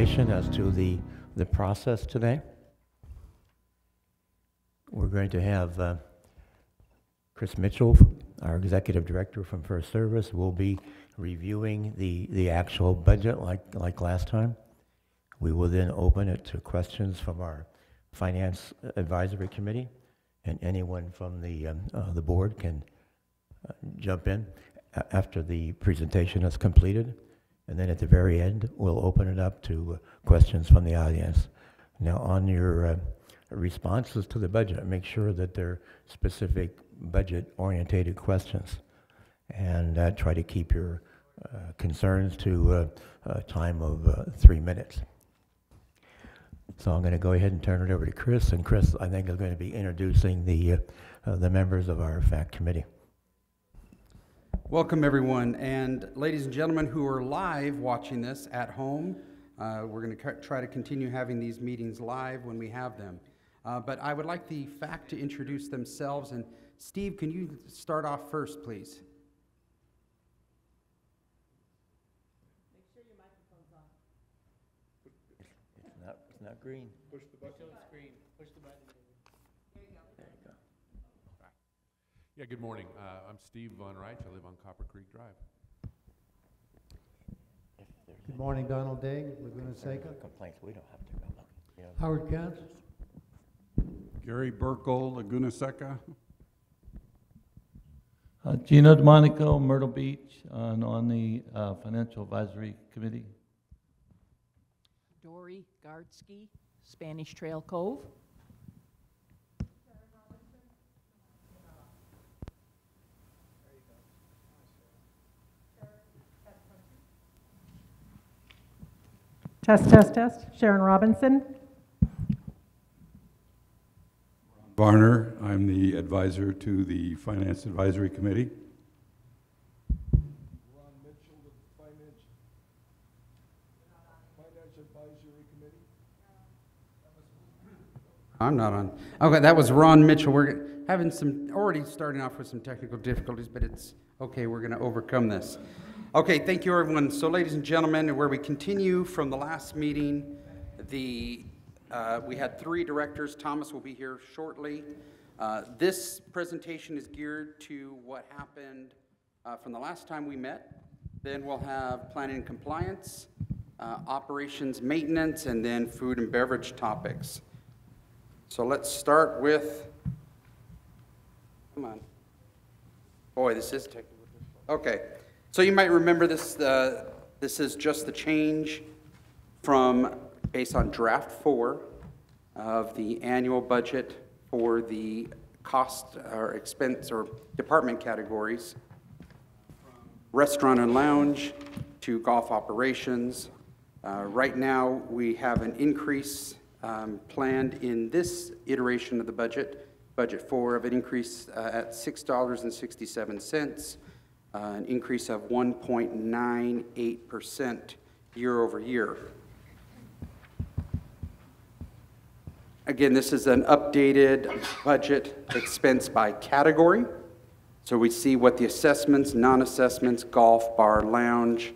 explanation as to the, the process today. We're going to have uh, Chris Mitchell, our executive director from First Service, will be reviewing the, the actual budget like, like last time. We will then open it to questions from our Finance Advisory Committee, and anyone from the, um, uh, the board can uh, jump in after the presentation is completed. And then at the very end, we'll open it up to uh, questions from the audience. Now, on your uh, responses to the budget, make sure that they're specific budget-orientated questions. And uh, try to keep your uh, concerns to uh, a time of uh, three minutes. So I'm going to go ahead and turn it over to Chris, and Chris, I think, is going to be introducing the, uh, uh, the members of our FACT committee. Welcome, everyone. And ladies and gentlemen who are live watching this at home, uh, we're going to try to continue having these meetings live when we have them. Uh, but I would like the FACT to introduce themselves. And Steve, can you start off first, please? Make sure your microphone's on. It's not, it's not green. Yeah, good morning. Uh, I'm Steve Von Reich. I live on Copper Creek Drive. Good morning, Donald Day, Laguna Seca. complaints, we don't have to go. You know, Howard Katz. Gary Burkle, Laguna Seca. Uh, Gino DeMonico, Myrtle Beach, and on the uh, Financial Advisory Committee. Dory Gardsky, Spanish Trail Cove. Test, test, test. Sharon Robinson. Varner, I'm the advisor to the Finance Advisory Committee. Ron Mitchell, the Finance, Finance Advisory Committee. I'm not on. Okay, that was Ron Mitchell. We're having some, already starting off with some technical difficulties, but it's okay. We're going to overcome this. Okay, thank you, everyone. So, ladies and gentlemen, where we continue from the last meeting, the uh, we had three directors. Thomas will be here shortly. Uh, this presentation is geared to what happened uh, from the last time we met. Then we'll have planning and compliance, uh, operations maintenance, and then food and beverage topics. So let's start with, come on. Boy, this is technical. Okay, so you might remember this, uh, this is just the change from, based on draft four of the annual budget for the cost or expense or department categories. Restaurant and lounge to golf operations. Uh, Right now, we have an increase um, planned in this iteration of the budget, budget four, of an increase uh, at $6.67, uh, an increase of 1.98% year over year. Again, this is an updated budget expense by category. So we see what the assessments, non-assessments, golf, bar, lounge,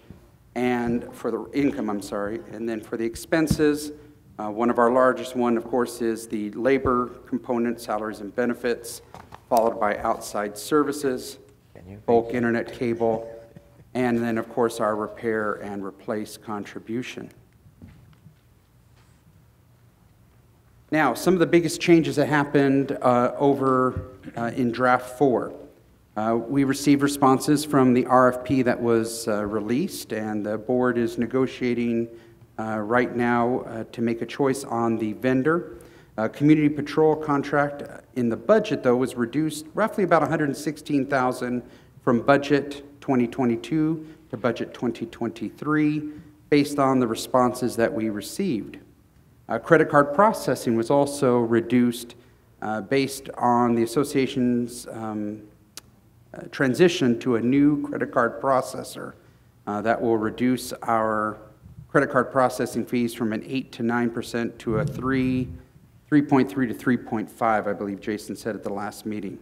and for the income, I'm sorry, and then for the expenses, uh, one of our largest one, of course, is the labor component, salaries and benefits, followed by outside services? Bulk internet cable, and then, of course, our repair and replace contribution. Now, some of the biggest changes that happened uh, over uh, in draft four. Uh, We received responses from the RFP that was uh, released, and the board is negotiating uh, right now uh, to make a choice on the vendor. Uh, Community patrol contract in the budget, though, was reduced roughly about 116,000 from budget 2022 to budget 2023, based on the responses that we received. Uh, Credit card processing was also reduced uh, based on the association's um, uh, transition to a new credit card processor uh, that will reduce our credit card processing fees from an 8 to 9% to a 3, 3.3 to 3.5, I believe Jason said at the last meeting.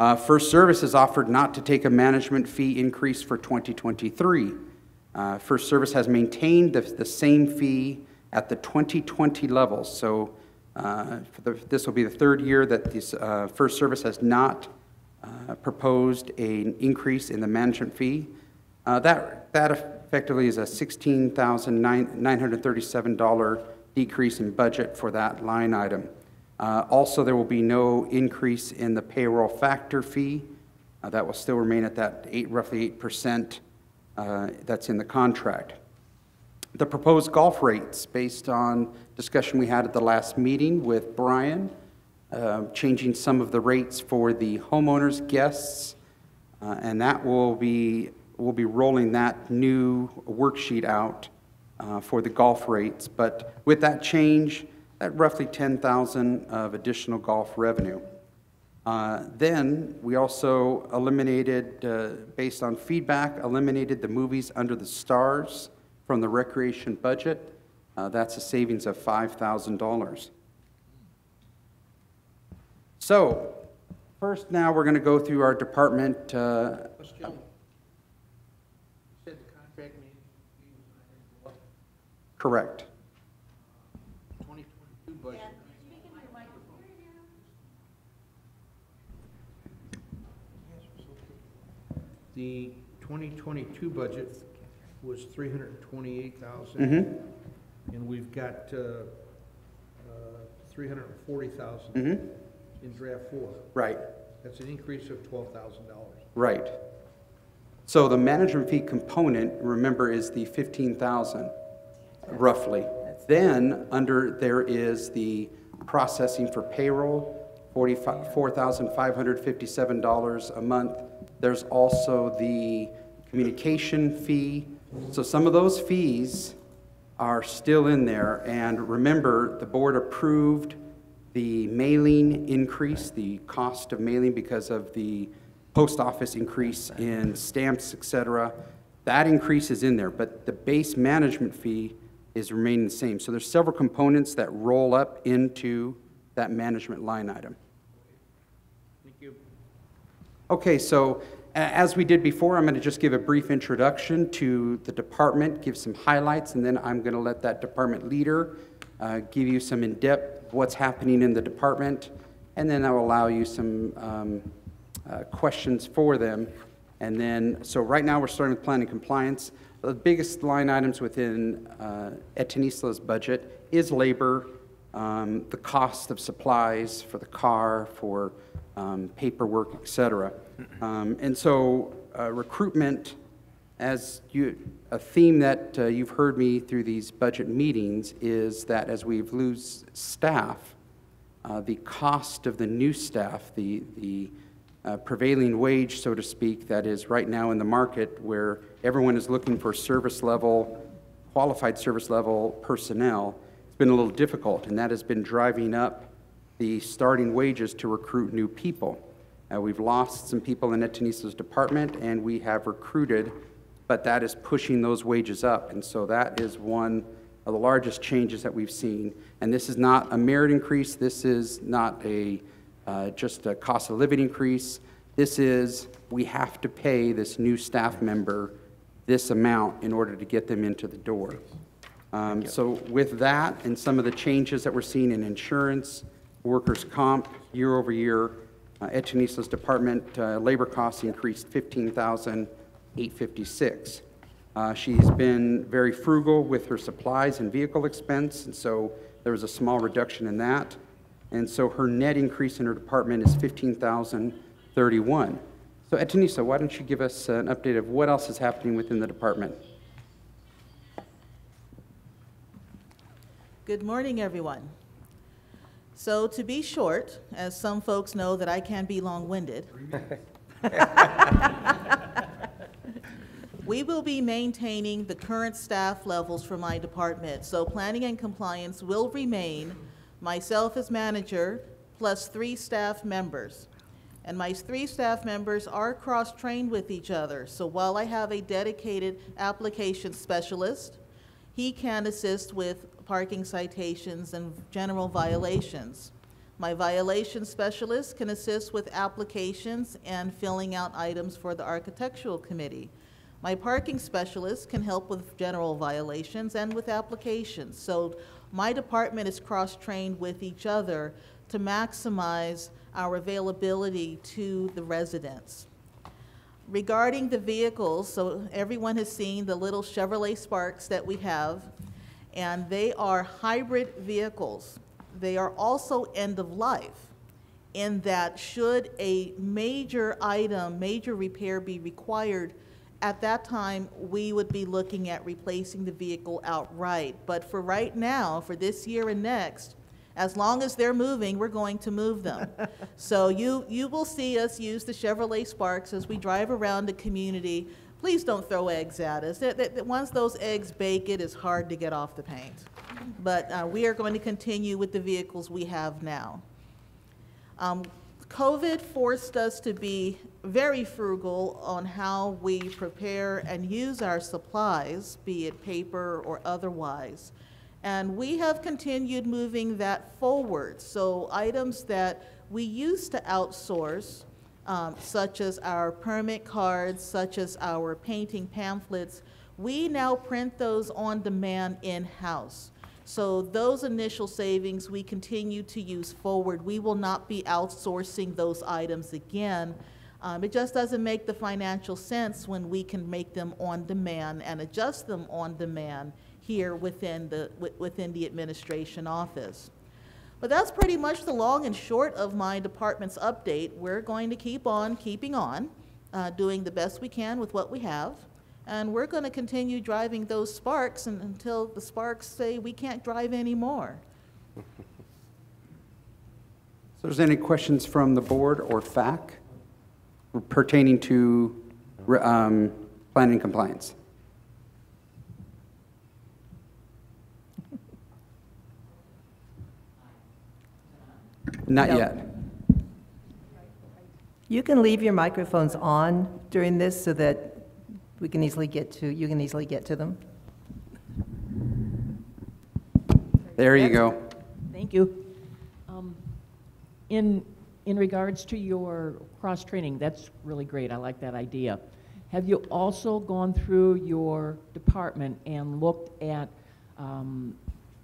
Uh, First Service has offered not to take a management fee increase for 2023. Uh, First Service has maintained the, the same fee at the 2020 levels. So uh, the, this will be the third year that this uh, First Service has not uh, proposed an increase in the management fee. Uh, That, that effectively is a $16,937 decrease in budget for that line item. Uh, Also, there will be no increase in the payroll factor fee. Uh, That will still remain at that eight, roughly 8% uh, that's in the contract. The proposed golf rates, based on discussion we had at the last meeting with Brian, uh, changing some of the rates for the homeowners, guests, uh, and that will be, we'll be rolling that new worksheet out uh, for the golf rates. But with that change, that roughly 10,000 of additional golf revenue. Uh, Then, we also eliminated, uh, based on feedback, eliminated the movies under the stars from the recreation budget. Uh, That's a savings of $5,000. So, first now, we're going to go through our department. uh, Correct. The 2022 budget was 328,000. Mm-hmm, And we've got uh, uh, 340,000 mm-hmm, in draft four. right. That's an increase of $12,000. Right. So the management fee component, remember, is the 15,000, roughly. Then, under, there is the processing for payroll, forty-five, $4,557 a month. There's also the communication fee. So some of those fees are still in there. And remember, the board approved the mailing increase, the cost of mailing because of the post office increase in stamps, et cetera. That increase is in there, but the base management fee is remaining the same. So there's several components that roll up into that management line item. Thank you. Okay, so as we did before, I'm going to just give a brief introduction to the department, give some highlights, and then I'm going to let that department leader uh, give you some in-depth what's happening in the department, and then I'll allow you some um, uh, questions for them. And then, so right now, we're starting with planning compliance. The biggest line items within uh, Ed budget is labor, um, the cost of supplies for the car, for um, paperwork, et cetera. Um, And so uh, recruitment, as you, a theme that uh, you've heard me through these budget meetings is that as we lose staff, uh, the cost of the new staff, the, the uh, prevailing wage, so to speak, that is right now in the market where everyone is looking for service level, qualified service level personnel, it's been a little difficult, and that has been driving up the starting wages to recruit new people. Uh, We've lost some people in Ed Tenisa's department, and we have recruited, but that is pushing those wages up. And so that is one of the largest changes that we've seen. And this is not a merit increase, this is not a, uh, just a cost of living increase. This is, we have to pay this new staff member this amount in order to get them into the door. Um, So with that, and some of the changes that we're seeing in insurance, workers' comp, year over year, uh, Ed department, uh, labor costs increased 15,856. Uh, She's been very frugal with her supplies and vehicle expense, and so there was a small reduction in that. And so her net increase in her department is 15,031. So Ed Tenisa, why don't you give us an update of what else is happening within the department? Good morning, everyone. So to be short, as some folks know that I can be long-winded, we will be maintaining the current staff levels for my department. So planning and compliance will remain myself as manager plus three staff members. And my three staff members are cross-trained with each other. So while I have a dedicated application specialist, he can assist with parking citations and general violations. My violation specialist can assist with applications and filling out items for the architectural committee. My parking specialist can help with general violations and with applications. So my department is cross-trained with each other to maximize our availability to the residents. Regarding the vehicles, so everyone has seen the little Chevrolet Sparks that we have, and they are hybrid vehicles. They are also end of life in that should a major item, major repair be required, at that time, we would be looking at replacing the vehicle outright. But for right now, for this year and next, as long as they're moving, we're going to move them. So you, you will see us use the Chevrolet Sparks as we drive around the community. Please don't throw eggs at us. That- that- that Once those eggs bake, it is hard to get off the paint. But uh, we are going to continue with the vehicles we have now. Um, COVID forced us to be very frugal on how we prepare and use our supplies, be it paper or otherwise. And we have continued moving that forward. So items that we used to outsource, um, such as our permit cards, such as our painting pamphlets, we now print those on demand in-house. So those initial savings, we continue to use forward. We will not be outsourcing those items again. Um, It just doesn't make the financial sense when we can make them on demand and adjust them on demand here within the, wi- within the administration office. But that's pretty much the long and short of my department's update. We're going to keep on keeping on, uh, doing the best we can with what we have. And we're going to continue driving those sparks un- until the sparks say we can't drive anymore. So there's any questions from the board or FAC pertaining to um, planning compliance? Not No. yet. You can leave your microphones on during this so that we can easily get to, you can easily get to them. There you go. Thank you. Um, In, in regards to your cross-training, that's really great, I like that idea. Have you also gone through your department and looked at um,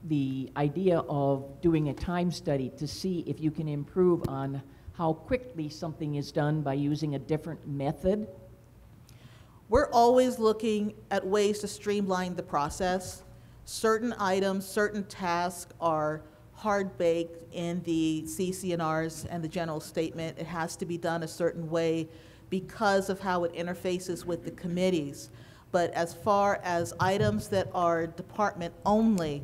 the idea of doing a time study to see if you can improve on how quickly something is done by using a different method? We're always looking at ways to streamline the process. Certain items, certain tasks are hard-baked in the CC&Rs and the general statement. It has to be done a certain way because of how it interfaces with the committees. But as far as items that are department-only,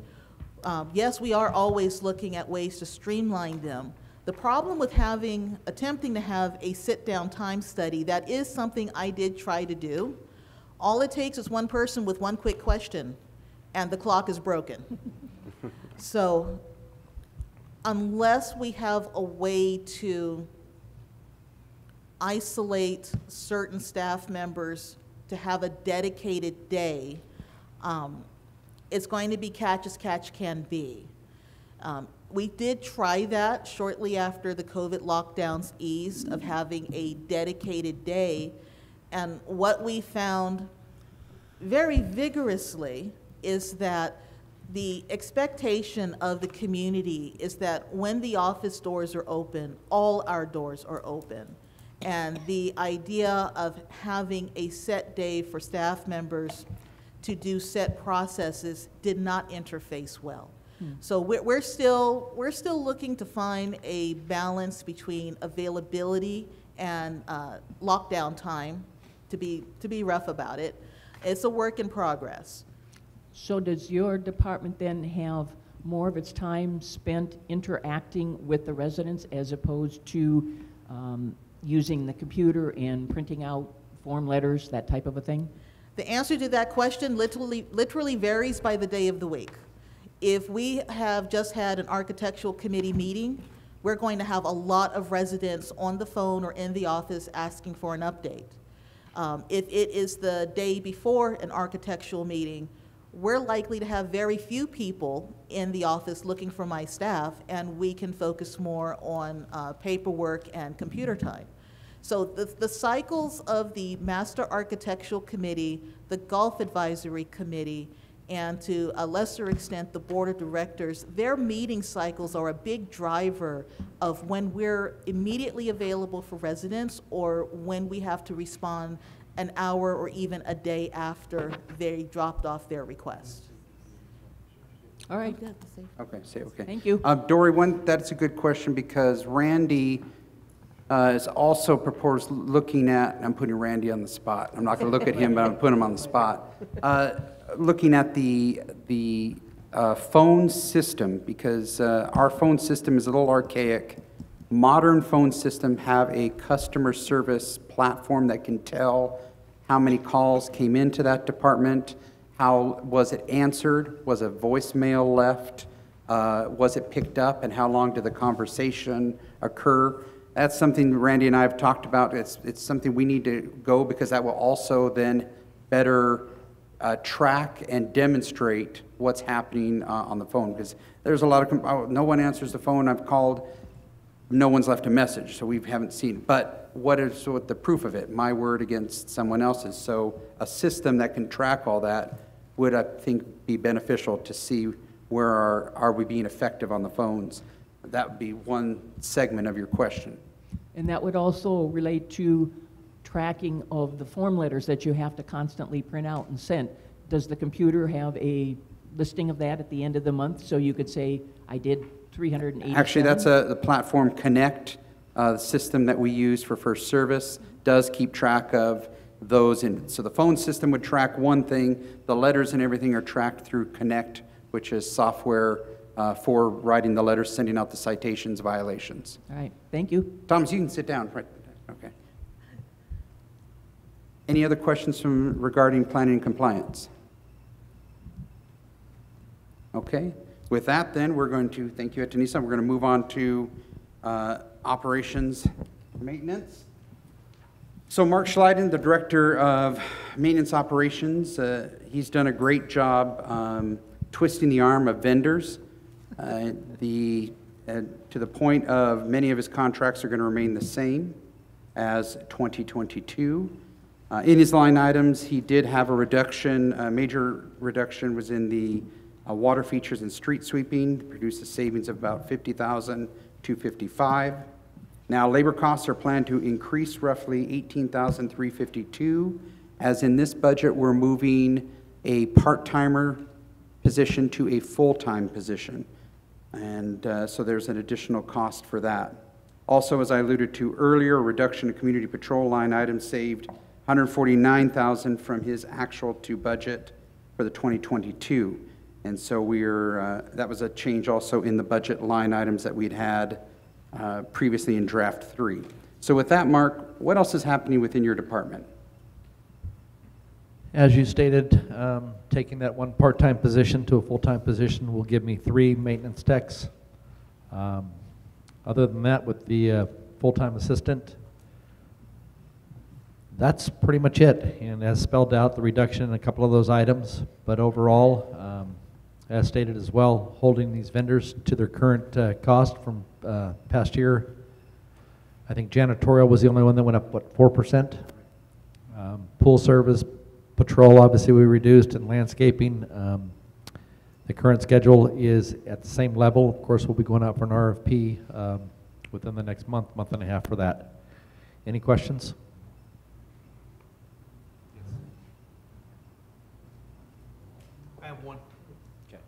um, yes, we are always looking at ways to streamline them. The problem with having, attempting to have a sit-down time study, that is something I did try to do. All it takes is one person with one quick question, and the clock is broken. So unless we have a way to isolate certain staff members to have a dedicated day, um, it's going to be catch as catch can be. Um, We did try that shortly after the COVID lockdowns eased of having a dedicated day. And what we found very vigorously is that the expectation of the community is that when the office doors are open, all our doors are open. And the idea of having a set day for staff members to do set processes did not interface well. So we're, we're still, we're still looking to find a balance between availability and uh, lockdown time, to be, to be rough about it. It's a work in progress. So does your department then have more of its time spent interacting with the residents as opposed to um, using the computer and printing out form letters, that type of a thing? The answer to that question literally, literally varies by the day of the week. If we have just had an architectural committee meeting, we're going to have a lot of residents on the phone or in the office asking for an update. Um, If it is the day before an architectural meeting, we're likely to have very few people in the office looking for my staff, and we can focus more on uh, paperwork and computer time. So the, the cycles of the Master Architectural Committee, the Golf Advisory Committee, and to a lesser extent, the Board of Directors, their meeting cycles are a big driver of when we're immediately available for residents or when we have to respond an hour or even a day after they dropped off their request. All right, Okay, say okay. Thank you. Uh, Dory, one, that's a good question because Randy uh, is also proposed looking at, I'm putting Randy on the spot. I'm not going to look at him, but I'm putting him on the spot. Uh, Looking at the, the uh, phone system, because uh, our phone system is a little archaic. Modern phone system have a customer service platform that can tell how many calls came into that department, how was it answered, was a voicemail left, uh, was it picked up, and how long did the conversation occur? That's something Randy and I have talked about. It's, it's something we need to go because that will also then better uh, track and demonstrate what's happening uh, on the phone. Because there's a lot of, oh, no one answers the phone, I've called, no one's left a message, so we haven't seen. But what is what the proof of it? My word against someone else's. So a system that can track all that would, I think, be beneficial to see where are, are we being effective on the phones. That would be one segment of your question. And that would also relate to tracking of the form letters that you have to constantly print out and send. Does the computer have a listing of that at the end of the month, so you could say, I did 380? Actually, that's a, the Platform Connect, uh, the system that we use for first service, does keep track of those. And so the phone system would track one thing, the letters and everything are tracked through Connect, which is software uh, for writing the letters, sending out the citations, violations. All right, thank you. Thomas, you can sit down, right, okay. Any other questions from, regarding planning compliance? Okay, with that then, we're going to, thank you, Anissa, we're going to move on to uh, operations maintenance. So Mark Schleiden, the Director of Maintenance Operations, uh, he's done a great job um, twisting the arm of vendors. Uh, The, uh, to the point of many of his contracts are going to remain the same as 2022. Uh, In his line items, he did have a reduction, a major reduction was in the uh, water features and street sweeping, produced a savings of about 50,255. Now, labor costs are planned to increase roughly 18,352. As in this budget, we're moving a part-timer position to a full-time position. And uh, so there's an additional cost for that. Also, as I alluded to earlier, reduction in community patrol line item saved 149,000 from his actual to budget for the 2022. And so we're, uh, that was a change also in the budget line items that we'd had uh, previously in draft three. So with that, Mark, what else is happening within your department? As you stated, um, taking that one part-time position to a full-time position will give me three maintenance techs. Um, Other than that, with the uh, full-time assistant, that's pretty much it. And as spelled out, the reduction in a couple of those items, but overall, um, as stated as well, holding these vendors to their current uh, cost from uh, past year. I think janitorial was the only one that went up, what, 4%? Um, Pool service, patrol, obviously, we reduced, and landscaping. um, The current schedule is at the same level. Of course, we'll be going out for an RFP um, within the next month, month and a half for that. Any questions? I have one. Okay.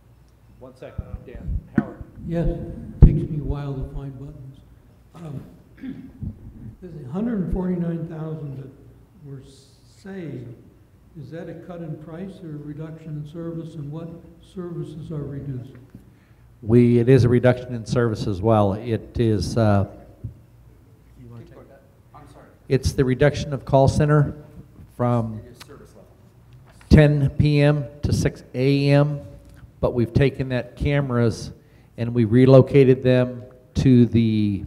One second, Dan. Howard. Yes, it takes me a while to find buttons. Um, There's hundred and forty-nine thousand that were saved. Is that a cut in price or a reduction in service, and what services are reduced? We, it is a reduction in service as well. It is, uh, it's the reduction of call center from 10 PM to 6 AM, but we've taken that cameras and we relocated them to the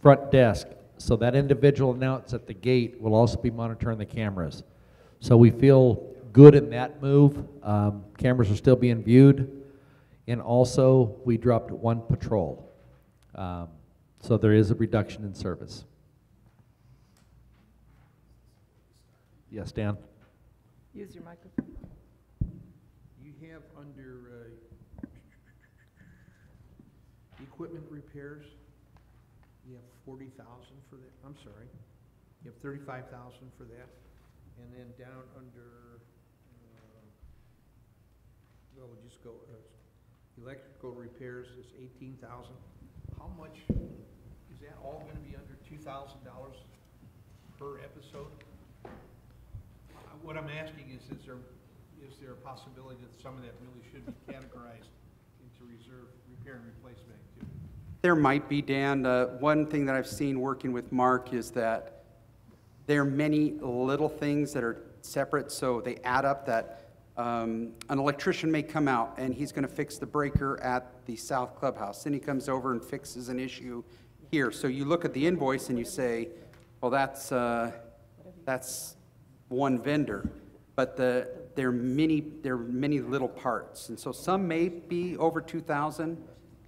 front desk. So that individual now that's at the gate will also be monitoring the cameras. So we feel good in that move. Um, Cameras are still being viewed. And also, we dropped one patrol. Um, So there is a reduction in service. Yes, Dan? Use your microphone. You have under, uh, equipment repairs, you have forty thousand for that, I'm sorry. You have thirty-five thousand for that, and then down under, uh, well, we'll just go, uh, electrical repairs is eighteen thousand. How much, is that all gonna be under two thousand dollars per episode? Uh, What I'm asking is, is there, is there a possibility that some of that really should be categorized into reserve repair and replacement activity? There might be, Dan. Uh, One thing that I've seen working with Mark is that there are many little things that are separate, so they add up that um, an electrician may come out and he's going to fix the breaker at the south clubhouse. Then he comes over and fixes an issue here. So you look at the invoice and you say, well, that's, uh, that's one vendor. But the, there are many, there are many little parts. And so some may be over 2,000,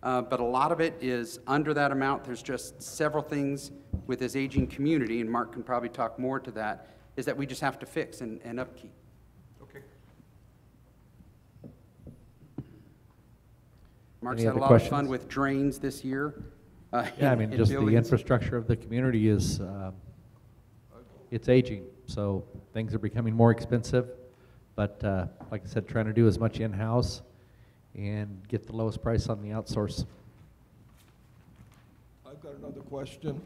uh, but a lot of it is under that amount. There's just several things with this aging community, and Mark can probably talk more to that, is that we just have to fix and, and upkeep. Okay. Mark's Any had a other lot of fun with drains this year. uh, Yeah, I mean, in just the infrastructure of the community is, um, it's aging, so things are becoming more expensive. But uh, like I said, trying to do as much in-house and get the lowest price on the outsource. I've got another question.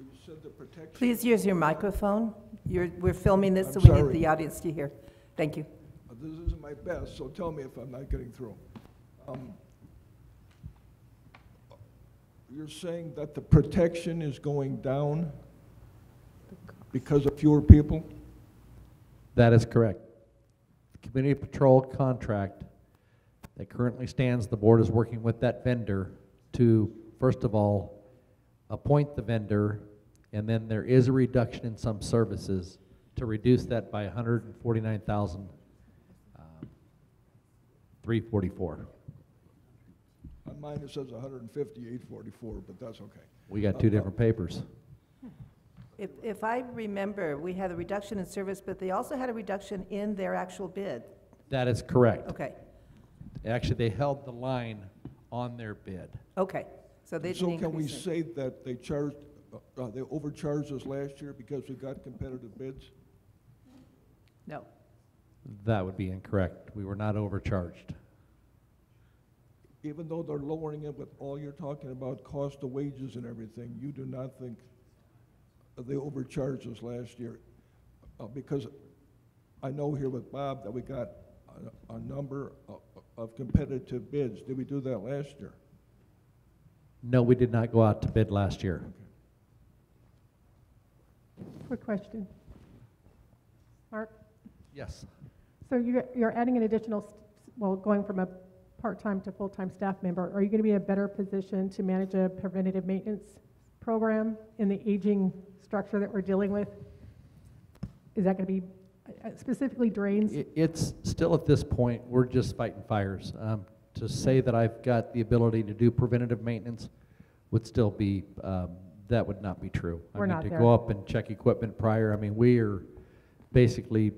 You said the protection. Please use your microphone. You're, we're filming this, I'm so we need the audience to hear. Thank you. Uh, This isn't my best, so tell me if I'm not getting through. Um, You're saying that the protection is going down because of fewer people? That is correct. The Community Patrol contract that currently stands, the board is working with that vendor to, first of all, appoint the vendor, and then there is a reduction in some services to reduce that by hundred and forty-nine thousand, um, three forty-four. On mine, it says 158.44, but that's okay. We got two different papers. If, if I remember, we had a reduction in service, but they also had a reduction in their actual bid. That is correct. Okay, Actually, they held the line on their bid. okay. So they So didn't can we increase it. say that they charged, uh, uh, they overcharged us last year because we got competitive bids? No. That would be incorrect. We were not overcharged. Even though they're lowering it with all you're talking about, cost of wages and everything, you do not think they overcharged us last year? Uh, Because I know here with Bob that we got a, a number of, of competitive bids. Did we do that last year? No, we did not go out to bid last year. Quick question. Mark, Yes. so you're, you're adding an additional, st- well, going from a part-time to full-time staff member. Are you going to be in a better position to manage a preventative maintenance program in the aging structure that we're dealing with? Is that going to be specifically drains? I- It's still at this point, we're just fighting fires. Um, To say that I've got the ability to do preventative maintenance would still be, um, that would not be true. We're I not mean, to there. go up and check equipment prior, I mean, we are basically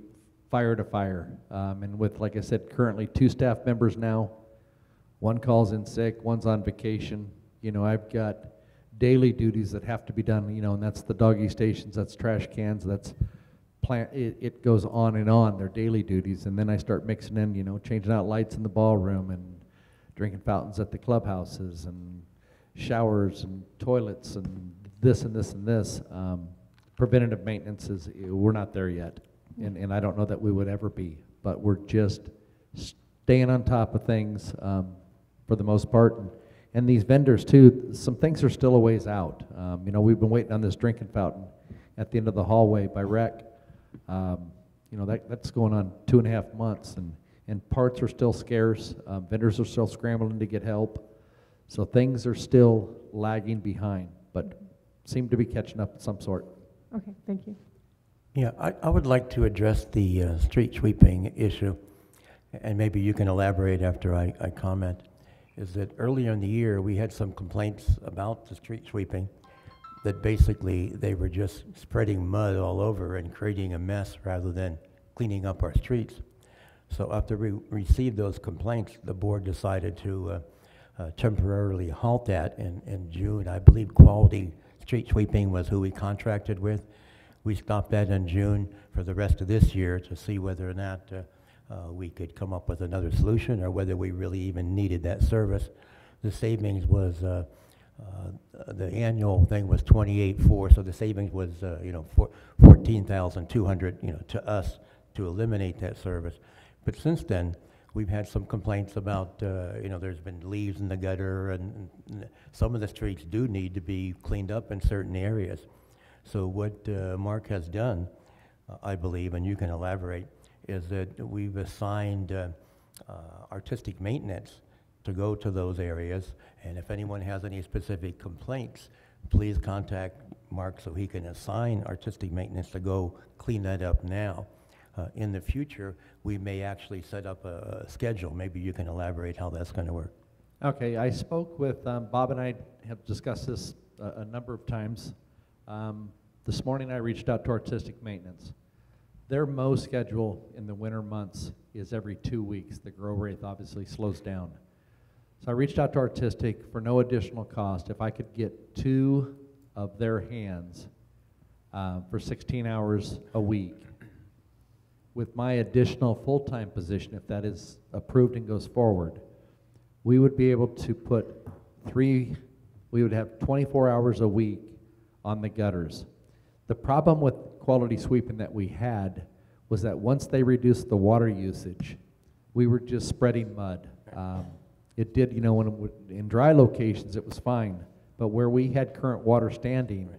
fire to fire. Um, And with, like I said, currently two staff members now, one calls in sick, one's on vacation. You know, I've got daily duties that have to be done, you know, and that's the doggy stations, that's trash cans, that's it, it goes on and on, their daily duties. And then I start mixing in, you know, changing out lights in the ballroom and drinking fountains at the clubhouses and showers and toilets and this and this and this. Um, preventative maintenance is, we're not there yet. And, and I don't know that we would ever be, but we're just staying on top of things, um, for the most part. And, and these vendors too, some things are still a ways out. Um, you know, we've been waiting on this drinking fountain at the end of the hallway by rec. Um, you know, that, that's going on two and a half months and, and parts are still scarce. Um, vendors are still scrambling to get help. So things are still lagging behind, but seem to be catching up of some sort. Okay, thank you. Yeah, I, I would like to address the uh, street sweeping issue, and maybe you can elaborate after I, I comment. Is that earlier in the year, we had some complaints about the street sweeping. That basically they were just spreading mud all over and creating a mess rather than cleaning up our streets. So after we received those complaints, the board decided to uh, uh, temporarily halt that in, in June. I believe Quality Street Sweeping was who we contracted with. We stopped that in June for the rest of this year to see whether or not uh, uh, we could come up with another solution or whether we really even needed that service. The savings was, uh, the annual thing was twenty-eight four, so the savings was, uh, you know, four- fourteen thousand two hundred, you know, to us to eliminate that service. But since then, we've had some complaints about, uh, you know, there's been leaves in the gutter and, and some of the streets do need to be cleaned up in certain areas. So what uh, Mark has done, uh, I believe, and you can elaborate, is that we've assigned uh, uh, artistic maintenance to go to those areas. And if anyone has any specific complaints, please contact Mark so he can assign artistic maintenance to go clean that up now. Uh, In the future, we may actually set up a a schedule. Maybe you can elaborate how that's going to work. Okay, I spoke with, um, Bob and I have discussed this a, a number of times. Um, this morning I reached out to Artistic Maintenance. Their mow schedule in the winter months is every two weeks. The grow rate obviously slows down. So I reached out to Artistic for no additional cost. If I could get two of their hands uh, for 16 hours a week, with my additional full-time position, if that is approved and goes forward, we would be able to put three, we would have 24 hours a week on the gutters. The problem with quality sweeping that we had was that once they reduced the water usage, we were just spreading mud. Um, it did, you know, when in dry locations, it was fine, but where we had current water standing,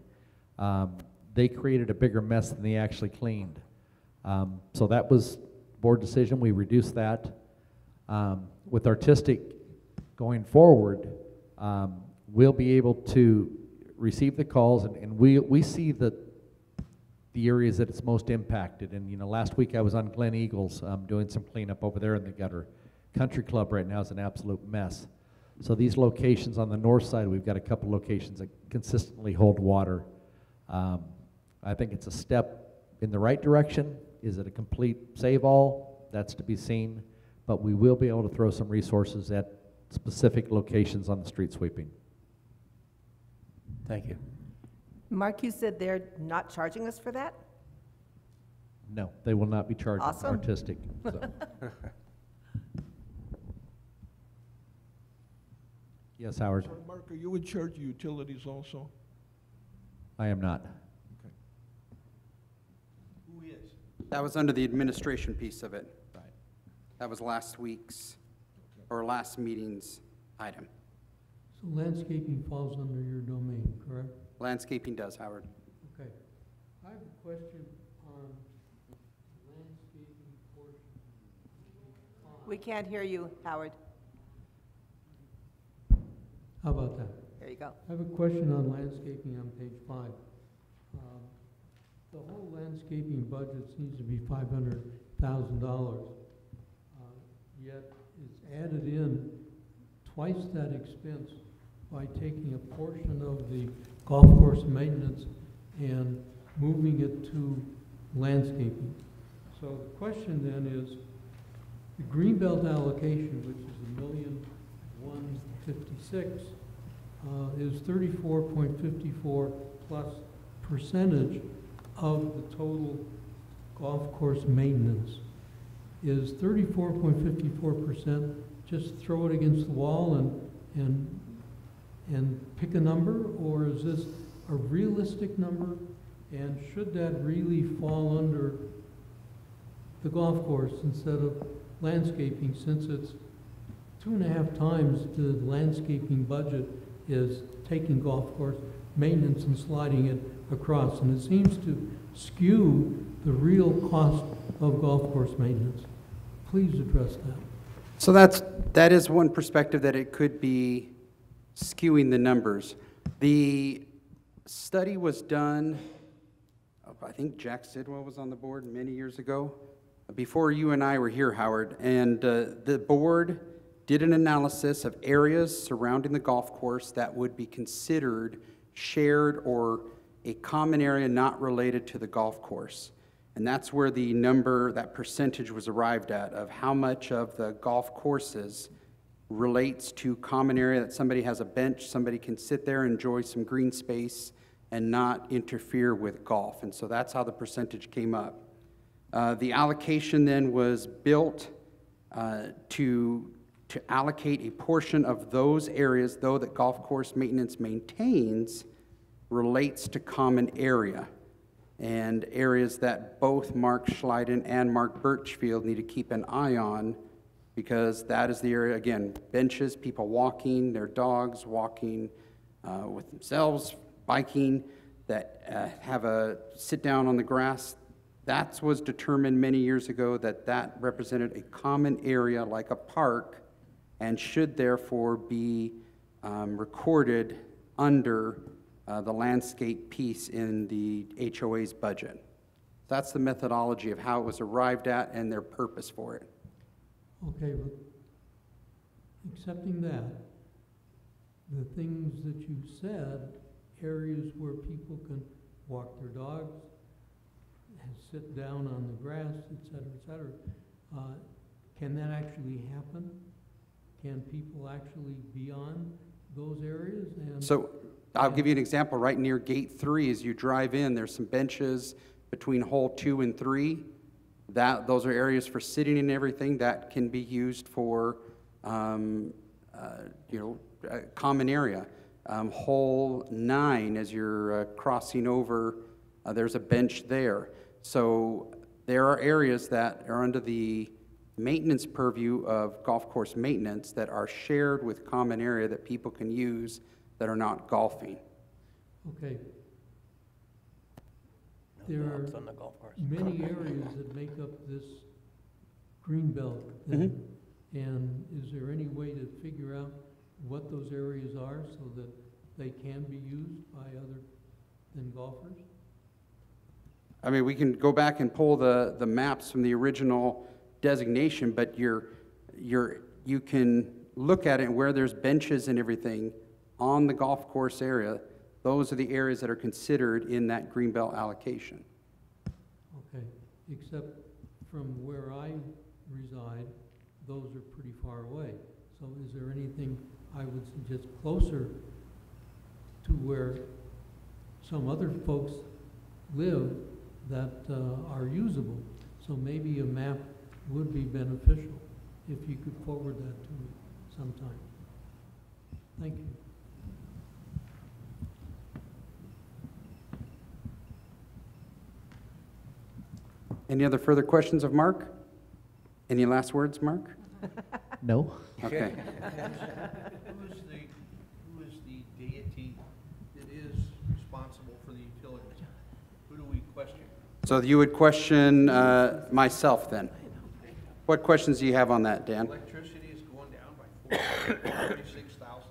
um, they created a bigger mess than they actually cleaned. Um, so that was board decision. We reduced that. Um, with artistic going forward, um, we'll be able to receive the calls, and, and we, we see the, the areas that it's most impacted. And, you know, last week I was on Glen Eagles, um, doing some cleanup over there in the gutter. Country Club right now is an absolute mess. So these locations on the north side, we've got a couple locations that consistently hold water. Um, I think it's a step in the right direction. Is it a complete save-all? That's to be seen. But we will be able to throw some resources at specific locations on the street sweeping. Thank you. Mark, you said they're not charging us for that? No, they will not be charging Awesome. artistic. so. Yes, Howard, So, Mark, are you in charge of utilities also? I am not. Okay. Who is? That was under the administration piece of it. Right. That was last week's, or last meeting's item. So landscaping falls under your domain, correct? Landscaping does, Howard. Okay. I have a question on landscaping portion. We can't hear you, Howard. How about that? There you go. I have a question on landscaping on page five. Um, The whole landscaping budget seems to be five hundred thousand dollars. Uh, Yet it's added in twice that expense by taking a portion of the golf course maintenance and moving it to landscaping. So the question then is, the greenbelt allocation, which is a million one fifty-six, uh, is thirty-four point fifty-four plus percentage of the total golf course maintenance. Is thirty-four point fifty-four percent, just throw it against the wall and, and, and pick a number? Or is this a realistic number? And should that really fall under the golf course instead of landscaping, since it's two and a half times the landscaping budget is taking golf course maintenance and sliding it across. And it seems to skew the real cost of golf course maintenance. Please address that. So that's, that is one perspective that it could be skewing the numbers. The study was done, I think Jack Sidwell was on the board many years ago, before you and I were here, Howard, and uh, the board did an analysis of areas surrounding the golf course that would be considered shared or a common area not related to the golf course. And that's where the number, that percentage was arrived at of how much of the golf courses relates to common area that somebody has a bench, somebody can sit there, enjoy some green space, and not interfere with golf. And so that's how the percentage came up. Uh, The allocation then was built uh, to, to allocate a portion of those areas, though that golf course maintenance maintains, relates to common area. And areas that both Mark Schleiden and Mark Birchfield need to keep an eye on because that is the area, again, benches, people walking, their dogs walking uh, with themselves, biking, that uh, have a sit down on the grass. That was determined many years ago that that represented a common area like a park and should therefore be um, recorded under uh, the landscape piece in the HOA's budget. That's the methodology of how it was arrived at and their purpose for it. Okay, but accepting that, the things that you said, areas where people can walk their dogs, sit down on the grass, et cetera, et cetera, uh, can that actually happen? Can people actually be on those areas and? So I'll give you an example. Right near gate three, as you drive in, there's some benches between hole two and three. That, those are areas for sitting and everything that can be used for, um, uh, you know, a common area. Um, hole nine, as you're uh, crossing over, uh, there's a bench there. So there are areas that are under the maintenance purview of golf course maintenance that are shared with common area that people can use that are not golfing. Okay. There are many areas that make up this green belt thing. Mm-hmm. And is there any way to figure out what those areas are so that they can be used by other than golfers? I mean, we can go back and pull the, the maps from the original designation, but you're, you're, you can look at it where there's benches and everything on the golf course area. Those are the areas that are considered in that greenbelt allocation. Okay, except from where I reside, those are pretty far away. So is there anything I would suggest closer to where some other folks live that uh, are usable? So maybe a map would be beneficial if you could forward that to me sometime. Thank you. Any other further questions of Mark? Any last words, Mark? No. Okay. Who is the, who is the deity that is responsible for the utilities? Who do we question? So you would question uh, myself then? What questions do you have on that, Dan? Electricity is going down by forty-six thousand.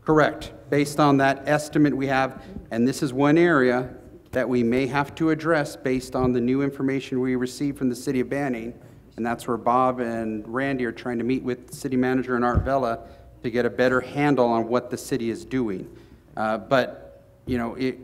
Correct, based on that estimate we have, and this is one area that we may have to address based on the new information we received from the city of Banning, and that's where Bob and Randy are trying to meet with the city manager and Art Vela to get a better handle on what the city is doing. Uh, But, you know, it,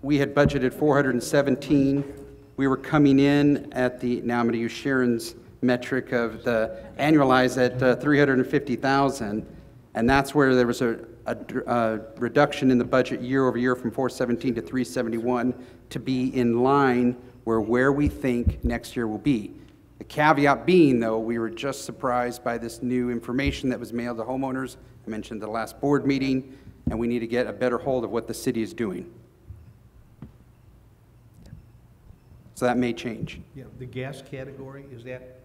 we had budgeted 417, we were coming in at the, now I'm going to use Sharon's metric of the annualized at uh, 350,000, and that's where there was a, a a reduction in the budget year over year from 417 to 371 to be in line where, where we think next year will be. The caveat being, though, we were just surprised by this new information that was mailed to homeowners. I mentioned the last board meeting, and we need to get a better hold of what the city is doing. So that may change. Yeah, the gas category, is that,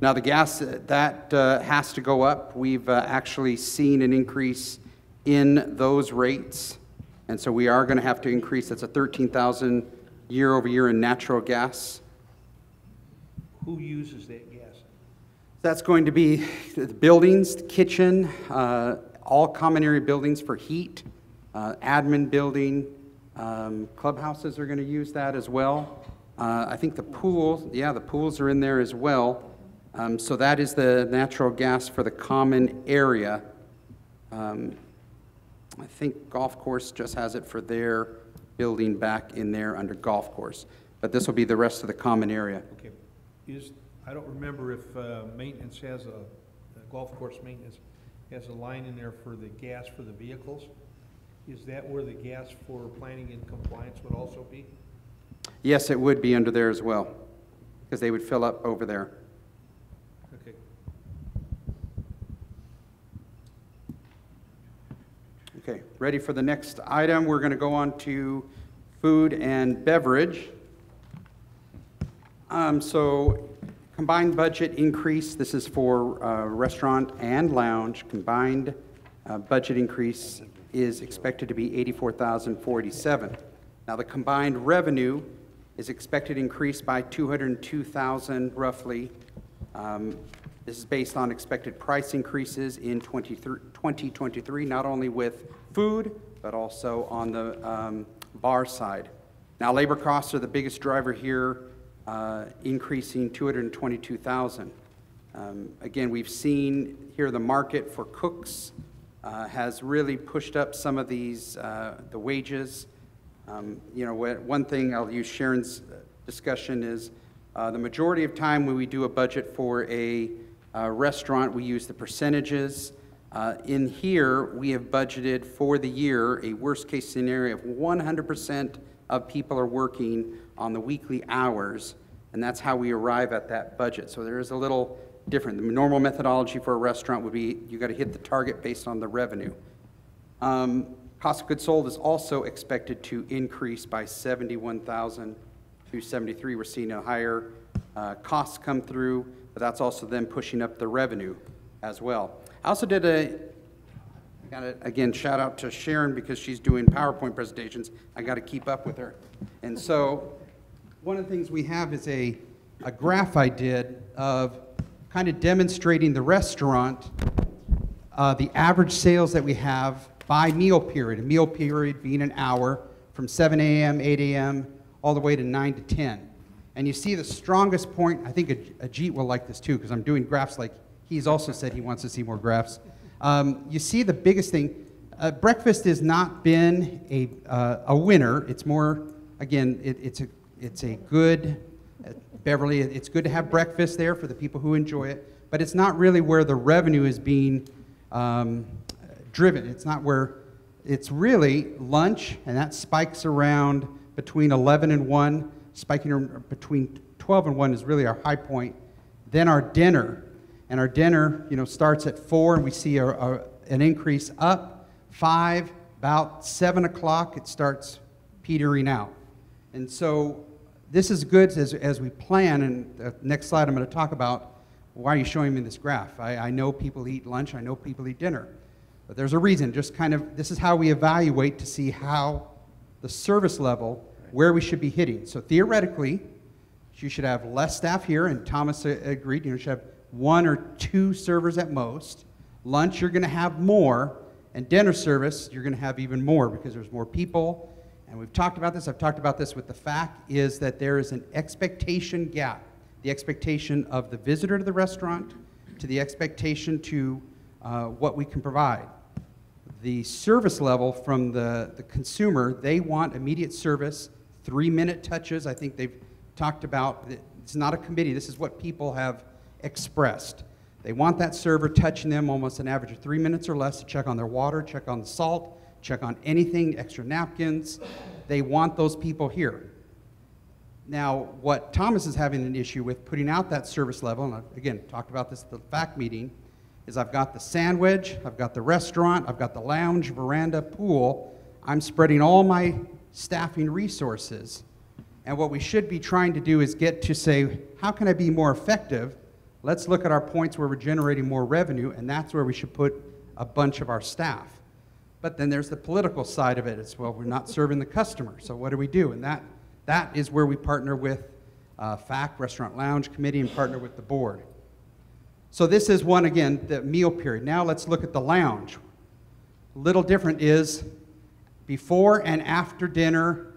Now, the gas, uh, that uh, has to go up. We've uh, actually seen an increase in those rates, and so we are going to have to increase, that's a 13,000 year over year in natural gas. who uses that gas? That's going to be the buildings, the kitchen, uh, all common area buildings for heat, uh, admin building, um, clubhouses are going to use that as well. Uh, I think the pool, yeah, the pools are in there as well. Um, So that is the natural gas for the common area. Um, I think golf course just has it for their building back in there under golf course. But this will be the rest of the common area. Okay, is, I don't remember if uh, maintenance has a, golf course maintenance has a line in there for the gas for the vehicles. Is that where the gas for planning and compliance would also be? Yes, it would be under there as well, because they would fill up over there. Okay. Okay, ready for the next item? We're going to go on to food and beverage. Um, So combined budget increase, this is for uh, restaurant and lounge. Combined uh, budget increase is expected to be 84,487. Now, the combined revenue is expected to increase by 202,000 roughly. Um, This is based on expected price increases in 2023, not only with food, but also on the um, bar side. Now, labor costs are the biggest driver here, uh, increasing 222,000. Um, Again, we've seen here the market for cooks uh, has really pushed up some of these, uh, the wages. Um, You know, one thing, I'll use Sharon's uh, discussion, is uh, the majority of time when we do a budget for a uh, restaurant, we use the percentages. Uh, In here, we have budgeted for the year a worst-case scenario of 100% of people are working on the weekly hours, and that's how we arrive at that budget. So there is a little different. The normal methodology for a restaurant would be you got to hit the target based on the revenue. Um, Cost of goods sold is also expected to increase by 71,000 to 73. We're seeing a higher uh, costs come through, but that's also then pushing up the revenue as well. I also did a, got to, again, shout out to Sharon because she's doing PowerPoint presentations. I got to keep up with her. And so, one of the things we have is a, a graph I did of kind of demonstrating the restaurant uh, the average sales that we have by meal period, a meal period being an hour from 7 a.m., 8 a.m., all the way to 9 to 10. And you see the strongest point, I think Aj- Ajit will like this too, because I'm doing graphs like he's also said he wants to see more graphs. Um, you see the biggest thing, uh, breakfast has not been a, uh, a winner. It's more, again, it, it's, a, it's a good, uh, Beverly, it's good to have breakfast there for the people who enjoy it, but it's not really where the revenue is being um, driven. It's not where, it's really lunch, and that spikes around between 11 and 1, spiking between 12 and 1 is really our high point. Then our dinner, and our dinner, you know, starts at 4, and we see a, a, an increase up. 5, about 7 o'clock, it starts petering out. And so this is good as, as we plan, and the next slide I'm going to talk about why are you showing me this graph? I, I know people eat lunch, I know people eat dinner. But there's a reason, just kind of, this is how we evaluate to see how the service level, where we should be hitting. So theoretically, you should have less staff here, and Thomas agreed, you should have one or two servers at most. Lunch, you're going to have more, and dinner service, you're going to have even more because there's more people. And we've talked about this, I've talked about this with the fact is that there is an expectation gap. The expectation of the visitor to the restaurant to the expectation to uh, what we can provide. The service level from the, the consumer, they want immediate service, three minute touches. I think they've talked about, it's not a committee, this is what people have expressed. They want that server touching them almost an average of three minutes or less to check on their water, check on the salt, check on anything, extra napkins. They want those people here. Now, what Thomas is having an issue with putting out that service level, and I've, again, talked about this at the FAC meeting, is I've got the sandwich, I've got the restaurant, I've got the lounge, veranda, pool. I'm spreading all my staffing resources. And what we should be trying to do is get to say, how can I be more effective? Let's look at our points where we're generating more revenue, and that's where we should put a bunch of our staff. But then there's the political side of it. It's, well, we're not serving the customer, so what do we do? And that, that is where we partner with uh, FAC, Restaurant Lounge Committee, and partner with the board. So this is one, again, the meal period. Now let's look at the lounge. A little different is before and after dinner,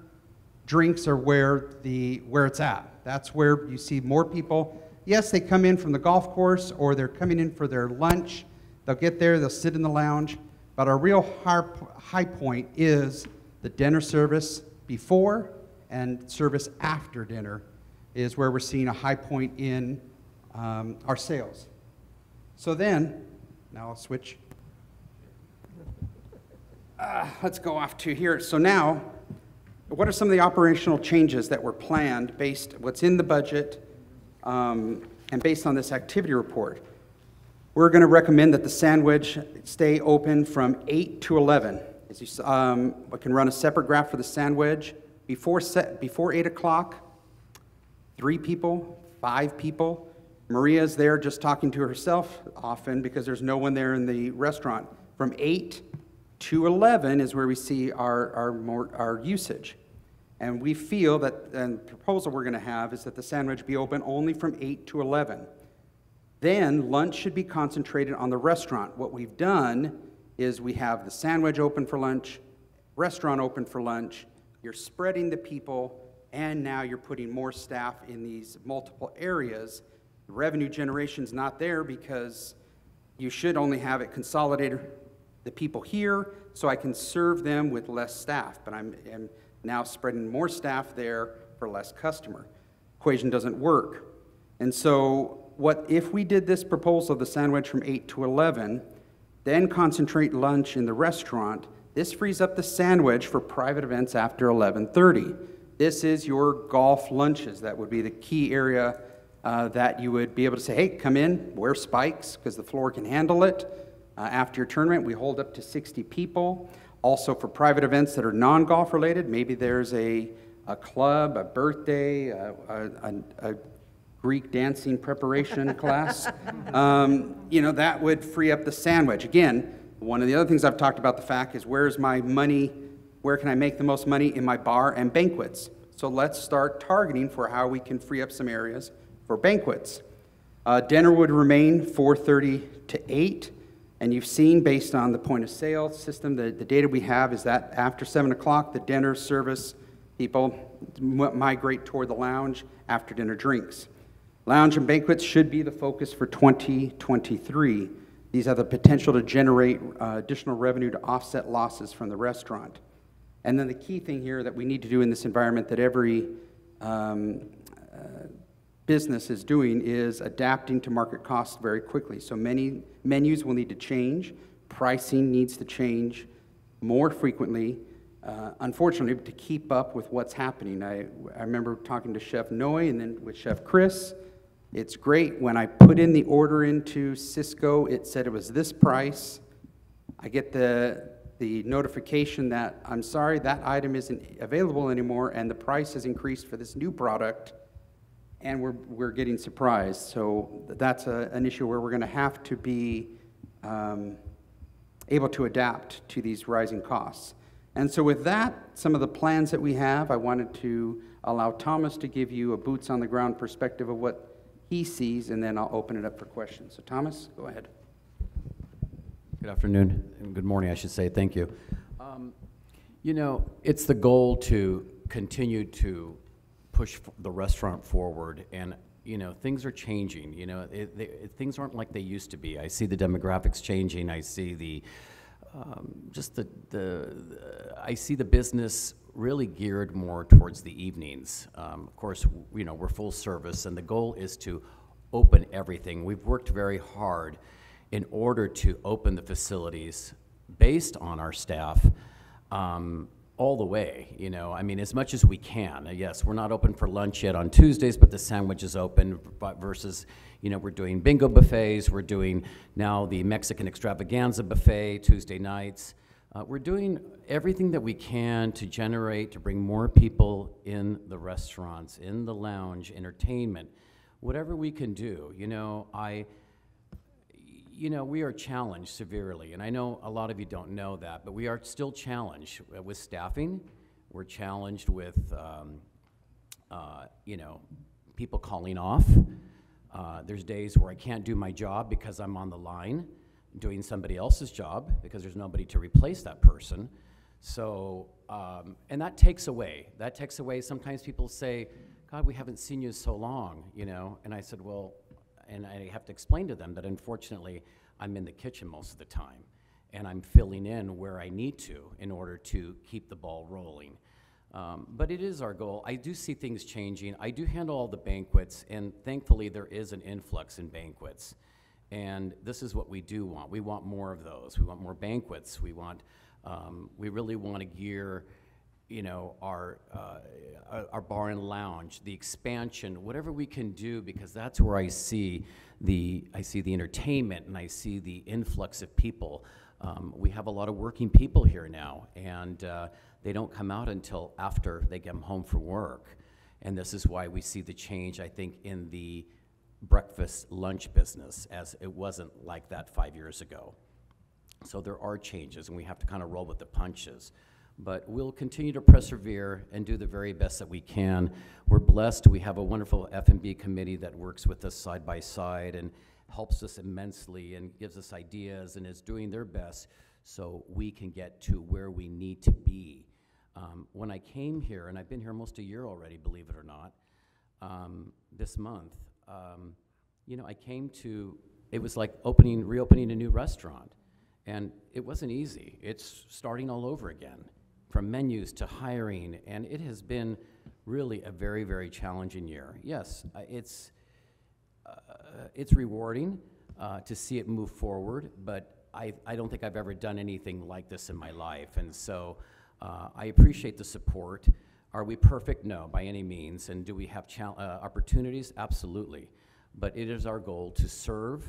drinks are where, the, where it's at. That's where you see more people. Yes, they come in from the golf course or they're coming in for their lunch. They'll get there, they'll sit in the lounge. But our real high, point is the dinner service before and service after dinner is where we're seeing a high point in um, our sales. So then, now I'll switch. Uh, let's go off to here. So now, what are some of the operational changes that were planned based what's in the budget um, and based on this activity report? We're going to recommend that the sandwich stay open from 8 to 11. As you, um, I can run a separate graph for the sandwich. Before, set, before 8 o'clock, three people, five people. Maria's there just talking to herself often because there's no one there in the restaurant. From 8 to 11 is where we see our, our, more, our usage. And we feel that, and the proposal we're going to have is that the sandwich be open only from 8 to 11. Then lunch should be concentrated on the restaurant. What we've done is we have the sandwich open for lunch, restaurant open for lunch. You're spreading the people, and now you're putting more staff in these multiple areas. Revenue generation's not there because you should only have it consolidated, the people here, so I can serve them with less staff. But I'm, am now spreading more staff there for less customer. Equation doesn't work. And so, what if we did this proposal, the sandwich from 8 to 11, then concentrate lunch in the restaurant, this frees up the sandwich for private events after 11:30. This is your golf lunches. That would be the key area uh, that you would be able to say, "Hey, come in, wear spikes because the floor can handle it." Uh, after your tournament, we hold up to 60 people. Also, for private events that are non-golf related, maybe there's a, a club, a birthday, a, a, a, a Greek dancing preparation class, um, you know, that would free up the sandwich. Again, one of the other things I've talked about the fact is where's my money, where can I make the most money in my bar and banquets? So let's start targeting for how we can free up some areas for banquets. Uh, dinner would remain 4:30 to 8, and you've seen based on the point of sale system, the, the data we have is that after 7 o'clock, the dinner service people migrate toward the lounge after dinner drinks. Lounge and banquets should be the focus for 2023. These have the potential to generate uh, additional revenue to offset losses from the restaurant. And then the key thing here that we need to do in this environment that every um, business is doing is adapting to market costs very quickly. So many menus will need to change, pricing needs to change more frequently, uh, unfortunately, to keep up with what's happening. I, I remember talking to Chef Noy and then with Chef Chris. It's great. When I put in the order into Sysco, it said it was this price. I get the, the notification that, I'm sorry, that item isn't available anymore, and the price has increased for this new product, and we're, we're getting surprised. So that's a, an issue where we're going to have to be um, able to adapt to these rising costs. And so, with that, some of the plans that we have, I wanted to allow Thomas to give you a boots on the ground perspective of what he sees, and then I'll open it up for questions. So, Thomas, go ahead. Good afternoon, and good morning, I should say. Thank you. Um, You know, it's the goal to continue to push the restaurant forward, and, you know, things are changing, you know, it- things aren't like they used to be. I see the demographics changing, I see the, um, just the, the, I see the business really geared more towards the evenings. Um, Of course, you know, we're full service, and the goal is to open everything. We've worked very hard in order to open the facilities based on our staff um, all the way, you know, I mean, as much as we can. Uh, Yes, we're not open for lunch yet on Tuesdays, but the sandwich is open versus, you know, we're doing bingo buffets, we're doing now the Mexican extravaganza buffet Tuesday nights. Uh, we're doing everything that we can to generate, to bring more people in the restaurants, in the lounge, entertainment, whatever we can do. You know, I, you know, we are challenged severely, and I know a lot of you don't know that, but we are still challenged with staffing. We're challenged with, um, uh, you know, people calling off. Uh, there's days where I can't do my job because I'm on the line doing somebody else's job because there's nobody to replace that person. So, um, and that takes away. That takes away. Sometimes people say, God, we haven't seen you so long, you know? And I said, well, and I have to explain to them that unfortunately, I'm in the kitchen most of the time. and I'm filling in where I need to in order to keep the ball rolling. Um, but it is our goal. I do see things changing. I do handle all the banquets, and thankfully, there is an influx in banquets. And this is what we do want. We want more of those. We want more banquets. We want, um, we really want to gear, you know, our, uh, our- bar and lounge, the expansion, whatever we can do, because that's where I see the, I see the entertainment and I see the influx of people. Um, we have a lot of working people here now, and uh, they don't come out until after they get home from work. And this is why we see the change, I think, in the breakfast lunch business, as it wasn't like that five years ago. So there are changes, and we have to kind of roll with the punches. But we'll continue to persevere and do the very best that we can. We're blessed. We have a wonderful F&B committee that works with us side by side and helps us immensely and gives us ideas and is doing their best so we can get to where we need to be. Um, when I came here, and I've been here almost a year already, believe it or not, um, this month, um, you know, I came to, it was like opening, reopening a new restaurant. And it wasn't easy. It's starting all over again, from menus to hiring, and it has been really a very, very challenging year. Yes, uh, it's, uh, it's rewarding uh, to see it move forward, but I, I don't think I've ever done anything like this in my life. And so uh, I appreciate the support. Are we perfect? No, by any means. And do we have uh, opportunities? Absolutely. But it is our goal to serve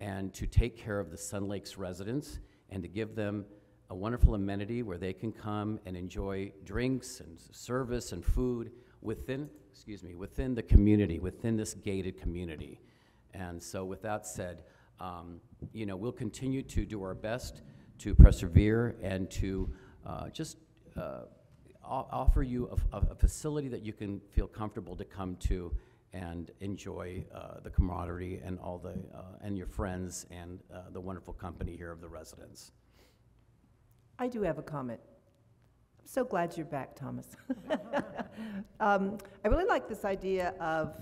and to take care of the Sun Lakes residents and to give them a wonderful amenity where they can come and enjoy drinks and service and food within, excuse me, within the community, within this gated community. And so with that said, um, you know, we'll continue to do our best to persevere and to uh, just uh, offer you a, a- facility that you can feel comfortable to come to and enjoy uh, the camaraderie and all the, uh, and your friends and uh, the wonderful company here of the residents. I do have a comment. I'm so glad you're back, Thomas. um, I really like this idea of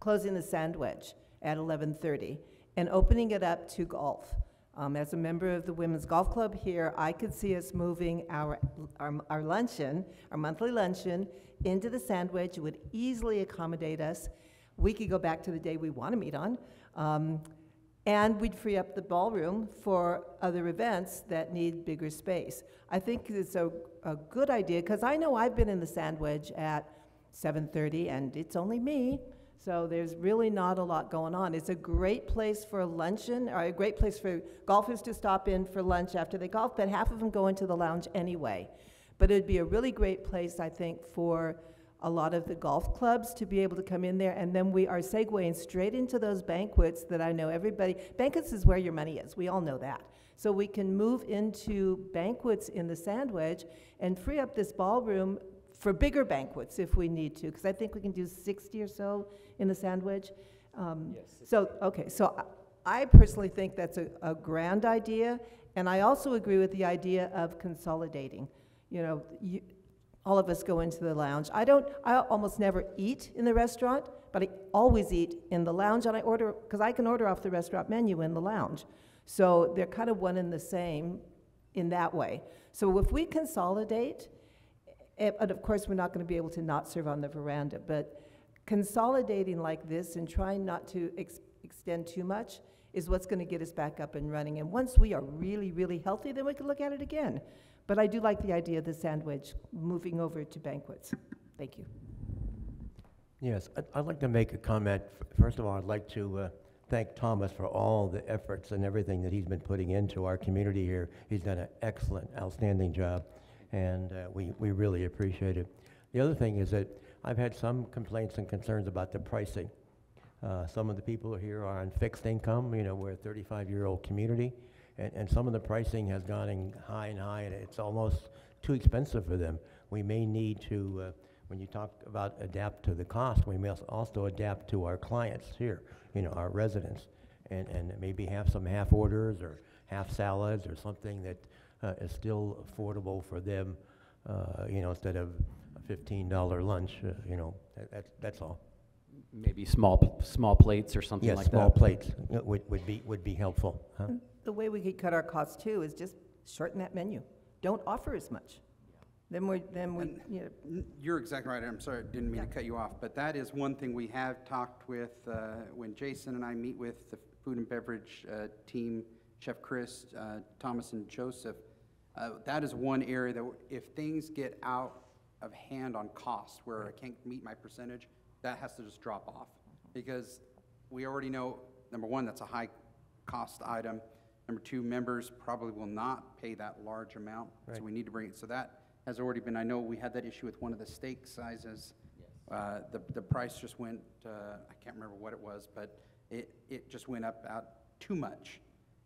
closing the sandwich at 11:30 and opening it up to golf. Um, as a member of the Women's Golf Club here, I could see us moving our, our, our luncheon, our monthly luncheon, into the sandwich. It would easily accommodate us. We could go back to the day we want to meet on. Um, and we'd free up the ballroom for other events that need bigger space. I think it's a, a good idea, because I know I've been in the sandwich at 7:30, and it's only me, so there's really not a lot going on. It's a great place for a luncheon, or a great place for golfers to stop in for lunch after they golf, but half of them go into the lounge anyway. But it'd be a really great place, I think, for a lot of the golf clubs to be able to come in there, and then we are segueing straight into those banquets that I know everybody, banquets is where your money is, we all know that. So we can move into banquets in the sandwich and free up this ballroom for bigger banquets if we need to, because I think we can do 60 or so in the sandwich. Um, So, okay, so I I personally think that's a, a grand idea, and I also agree with the idea of consolidating. You know, you, all of us go into the lounge. I don't, I almost never eat in the restaurant, but I always eat in the lounge, and I order, because I can order off the restaurant menu in the lounge. So they're kind of one and the same in that way. So if we consolidate, eh, and of course, we're not going to be able to not serve on the veranda, but consolidating like this and trying not to ex- extend too much is what's going to get us back up and running. And once we are really, really healthy, then we can look at it again. But I do like the idea of the sandwich moving over to banquets. Thank you. Yes, I'd- I'd like to make a comment. First of all, I'd like to uh, thank Thomas for all the efforts and everything that he's been putting into our community here. He's done an excellent, outstanding job, and uh, we we really appreciate it. The other thing is that I've had some complaints and concerns about the pricing. Uh, Some of the people here are on fixed income, you know, we're a 35-year-old community, and and some of the pricing has gone in high and high, and it's almost too expensive for them. We may need to, uh, when you talk about adapt to the cost, we must also adapt to our clients here, you know, our residents, and, and maybe have some half orders or half salads or something that uh, is still affordable for them, uh, you know, instead of a $15 lunch, uh, you know, that, that's, that's all. Maybe small, small plates or something Yes, like that? small plates uh, would, would be, would be helpful, huh? The way we could cut our costs too is just shorten that menu. Don't offer as much. Then we're, then we, you know. You're exactly right, I'm sorry, I didn't mean to cut you off, but that is one thing we have talked with, uh, when Jason and I meet with the food and beverage uh, team, Chef Chris, uh, Thomas and Joseph, uh, that is one area that if things get out of hand on cost, where I can't meet my percentage, that has to just drop off. Because we already know, number one, that's a high-cost item. Number two, members probably will not pay that large amount, so Right. we need to bring it, so that has already been, I know we had that issue with one of the steak sizes. Uh, the, the price just went, uh, I can't remember what it was, but it, it just went up out too much.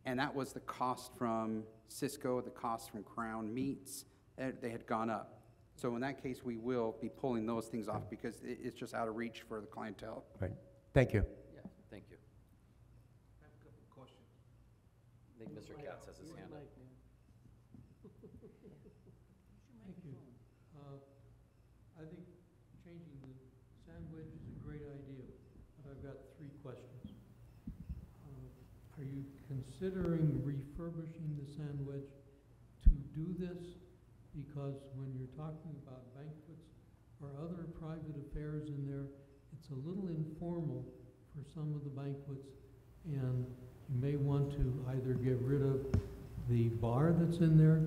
And that was the cost from Sysco, the cost from Crown Meats, eh, they had gone up. So in that case, we will be pulling those things off because it, it's just out of reach for the clientele. Right, thank you. Yeah, thank you. I have a couple of questions. I think Mr. Katz has his hand up. Thank you. Uh, I think changing the sandwich is a great idea, but I've got three questions. Uh, Are you considering refurbishing the sandwich to do this? Because when you're talking about banquets or other private affairs in there, it's a little informal for some of the banquets, and you may want to either get rid of the bar that's in there,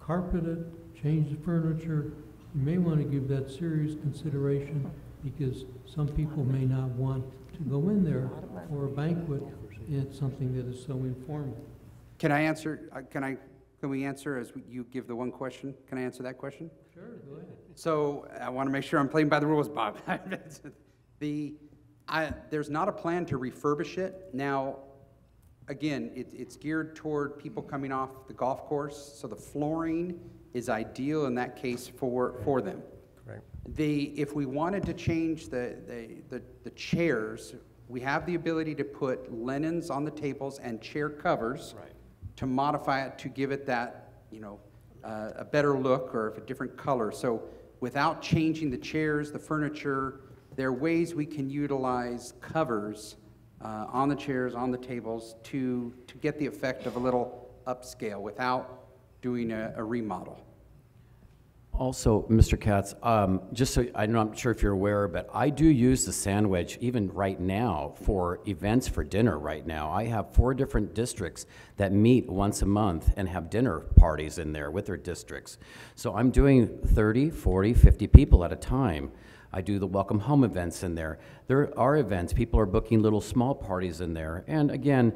carpet it, change the furniture. You may want to give that serious consideration because some people may not want to go in there for a banquet. It's something that is so informal. Can I answer, uh, can I, can we answer as you give the one question? Can I answer that question? Sure, go ahead. So I want to make sure I'm playing by the rules, Bob. The, I, there's not a plan to refurbish it. Now, again, it, it's geared toward people coming off the golf course, so the flooring is ideal in that case for, for them. Right. The, if we wanted to change the, the, the, the chairs, we have the ability to put linens on the tables and chair covers to modify it, to give it that, you know, uh, a better look or a different color. So without changing the chairs, the furniture, there are ways we can utilize covers uh, on the chairs, on the tables, to, to get the effect of a little upscale without doing a, a remodel. Also, Mr. Katz, um, just so, I'm not sure if you're aware, but I do use the sandwich even right now for events for dinner right now. I have four different districts that meet once a month and have dinner parties in there with their districts. So I'm doing 30, 40, 50 people at a time. I do the welcome home events in there. There are events, people are booking little small parties in there. And again,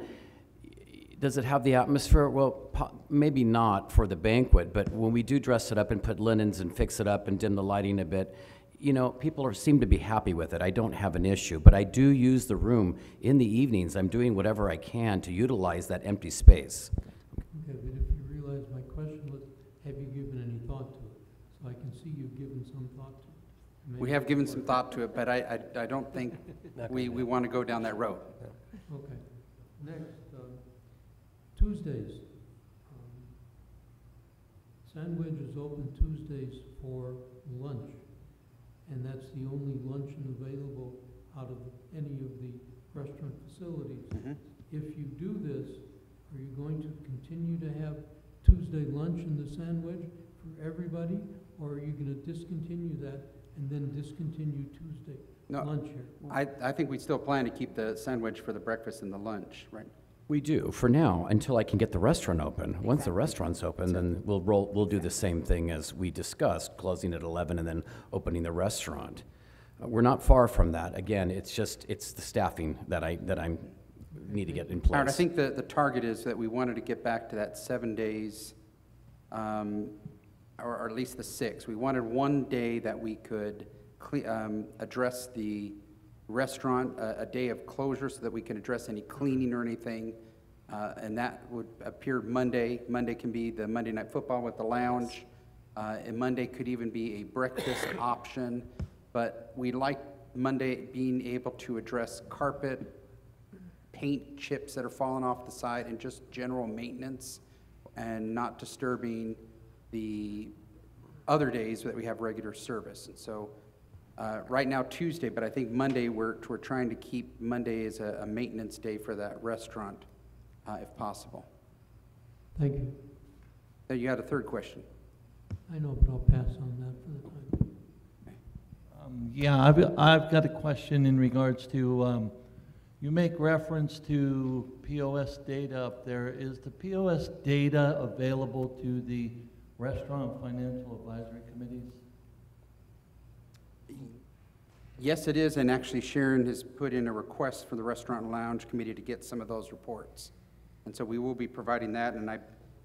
does it have the atmosphere? Well, maybe not for the banquet, but when we do dress it up and put linens and fix it up and dim the lighting a bit, you know, people are, seem to be happy with it. I don't have an issue, but I do use the room in the evenings. I'm doing whatever I can to utilize that empty space. Okay, but if you realize my question was, have you given any thought to it? So I can see you've given some thought to it. We have given some thought to it, but I, I, I don't think we, we want to go down that road. Okay. Next, um, Tuesdays. Um, Sandwich is open Tuesdays for lunch, and that's the only luncheon available out of any of the restaurant facilities. Mhm. If you do this, are you going to continue to have Tuesday lunch in the sandwich for everybody? Or are you gonna discontinue that and then discontinue Tuesday No, lunch here? I, I think we still plan to keep the sandwich for the breakfast and the lunch, right? We do, for now, until I can get the restaurant open. Once the restaurant's open, then we'll roll, we'll do the same thing as we discussed, closing at eleven and then opening the restaurant. Uh, We're not far from that. Again, it's just, it's the staffing that I, that I'm, need to get in place. Aaron, I think the, the target is that we wanted to get back to that seven days, um, or, or at least the six. We wanted one day that we could um, address the restaurant, a, a day of closure so that we can address any cleaning or anything. Uh, and that would appear Monday. Monday can be the Monday Night Football with the lounge. Uh, and Monday could even be a breakfast option. But we like Monday being able to address carpet, paint chips that are falling off the side and just general maintenance and not disturbing the other days that we have regular service. And so, uh, right now Tuesday, but I think Monday, we're, we're trying to keep Monday as a, a maintenance day for that restaurant, uh, if possible. Thank you. Now, you had a third question. I know, but I'll pass on that for the time. Um, Yeah, I've, I've got a question in regards to, um, you make reference to POS data up there. Is the POS data available to the restaurant financial advisory committees? Yes, it is, and actually Sharon has put in a request for the Restaurant and Lounge Committee to get some of those reports. And so we will be providing that, and I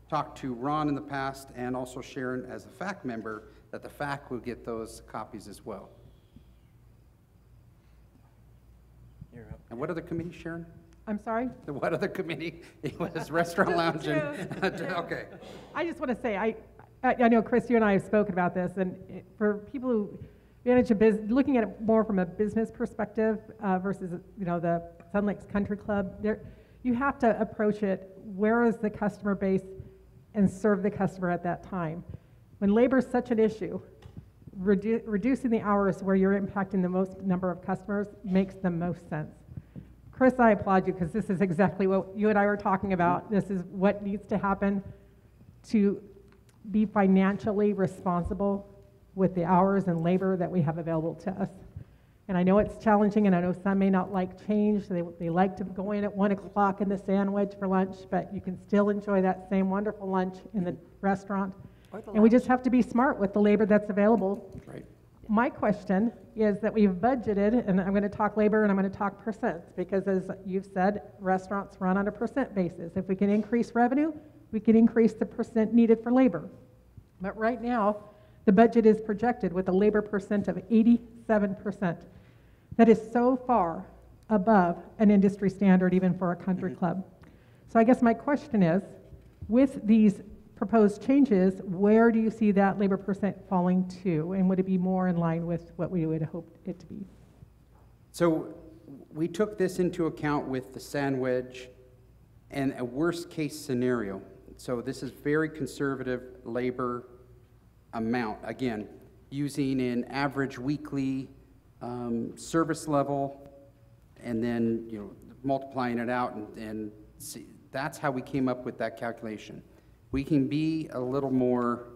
talked to Ron in the past and also Sharon as a FAC member, that the FAC will get those copies as well. And what other committee, Sharon? I'm sorry? The What other committee? It was Restaurant Lounge and, okay. I just want to say, I, I know, Chris, you and I have spoken about this, and for people who manage a business, looking at it more from a business perspective uh, versus, you know, the Sun Lakes Country Club, there, you have to approach it, where is the customer base, and serve the customer at that time. When labor is such an issue, redu- reducing the hours where you're impacting the most number of customers makes the most sense. Chris, I applaud you because this is exactly what you and I were talking about. This is what needs to happen to be financially responsible with the hours and labor that we have available to us. And I know it's challenging, and I know some may not like change. They, they like to go in at 1 o'clock in the sandwich for lunch, but you can still enjoy that same wonderful lunch in the restaurant. The And we just have to be smart with the labor that's available. Right. My question is that we've budgeted, and I'm going to talk labor and I'm going to talk percents, because as you've said, restaurants run on a percent basis. If we can increase revenue, we can increase the percent needed for labor. But right now, the budget is projected with a labor percent of 87%. That is so far above an industry standard, even for a country mm-hmm. club. So I guess my question is, with these proposed changes, where do you see that labor percent falling to? And would it be more in line with what we would hope it to be? So we took this into account with the sandwich and a worst-case scenario. So this is very conservative labor amount, again, using an average weekly um, service level, and then, you know, multiplying it out, and, and see, that's how we came up with that calculation. We can be a little more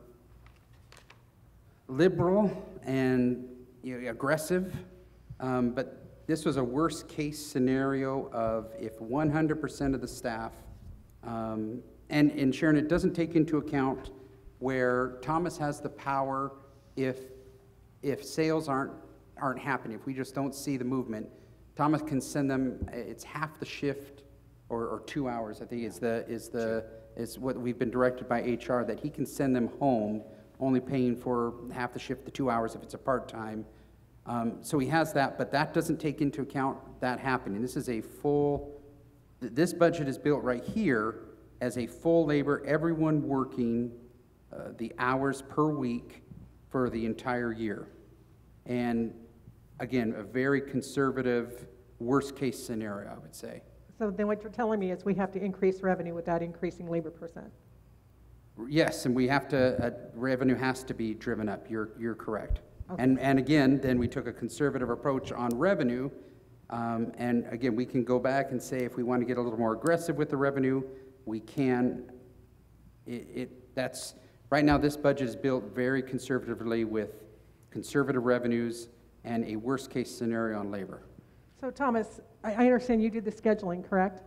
liberal and you know, aggressive, um, but this was a worst-case scenario of if 100% of the staff, um, and, and Sharon, it doesn't take into account where Thomas has the power if, if sales aren't, aren't happening, if we just don't see the movement, Thomas can send them, it's half the shift, or, or two hours, I think is the, is the, is what we've been directed by HR, that he can send them home, only paying for half the shift, the two hours if it's a part-time. Um, so he has that, but that doesn't take into account that happening. This is a full, th- this budget is built right here as a full labor, everyone working uh, the hours per week for the entire year. And again, a very conservative, worst-case scenario, I would say. So then what you're telling me is we have to increase revenue without increasing labor percent? Yes, and we have to, uh, revenue has to be driven up, you're, you're correct. Okay. And, and again, then we took a conservative approach on revenue, um, and again, we can go back and say if we want to get a little more aggressive with the revenue, we can. It, it, that's, right now, this budget is built very conservatively with conservative revenues and a worst-case scenario on labor. So Thomas, I, I understand you did the scheduling, correct?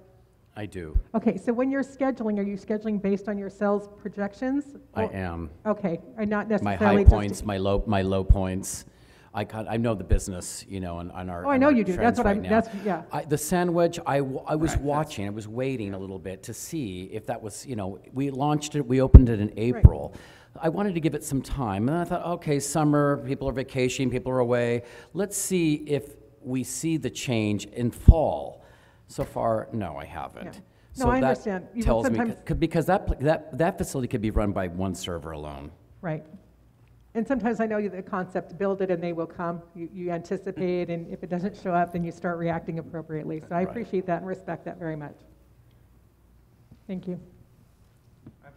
I do. Okay, so when you're scheduling, are you scheduling based on your sales projections? I am. Okay, and not My necessarily high just- points, my low, my low points. I kind, I know the business, you know, and on our. Oh, I know you do. That's what right I'm- now. that's- yeah. I, the sandwich, I, w- I was Right, watching, I was waiting a little bit to see if that was, you know, we launched it, we opened it in April. Right. I wanted to give it some time, and I thought, okay, summer, people are vacationing, people are away. Let's see if we see the change in fall. So far, no, I haven't. Yeah. So No, I that understand. You Tells me, because that, that, that facility could be run by one server alone. Right. And sometimes I know you the concept, build it and they will come. You, you anticipate, and if it doesn't show up, then you start reacting appropriately. So I Right. appreciate that and respect that very much. Thank you.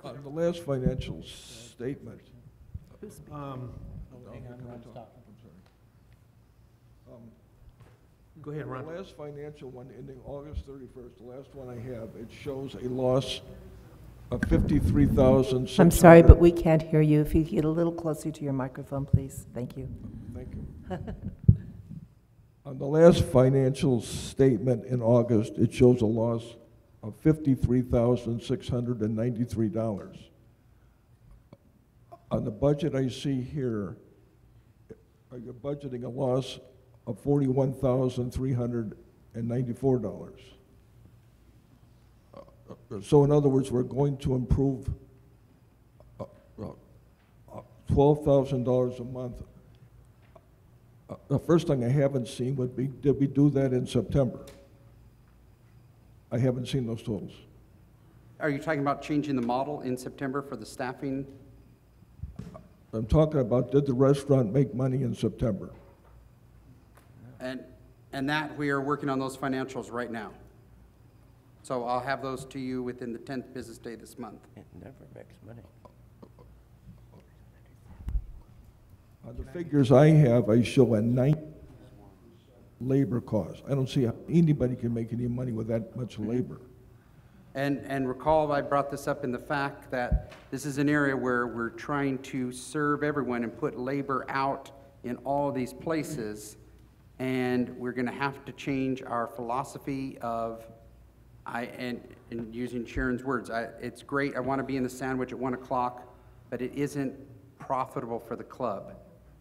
On the last financial statement. Um, hang on, Ron's talking. um, Go ahead, Ron. The last financial one ending August 31st, the last one I have, it shows a loss I'm sorry, but we can't hear you. If you get a little closer to your microphone, please. Thank you. Thank you. On the last financial statement in August, it shows a loss of $53,693. On the budget I see here, uh, are you budgeting a loss of $41,394? So in other words, we're going to improve uh, uh, $12,000 a month. Uh, The first thing I haven't seen would be, did we do that in September? I haven't seen those totals. Are you talking about changing the model in September for the staffing? I'm talking about, did the restaurant make money in September? And, and that, we are working on those financials right now. So I'll have those to you within the 10th business day this month. It never makes money. On the figures I have, I show a nine labor cost. I don't see how anybody can make any money with that much mm-hmm. labor. And, and recall, I brought this up in the fact that this is an area where we're trying to serve everyone and put labor out in all these places. And we're gonna have to change our philosophy of, I, and, and using Sharon's words, I, it's great, I wanna be in the sandwich at one o'clock, but it isn't profitable for the club.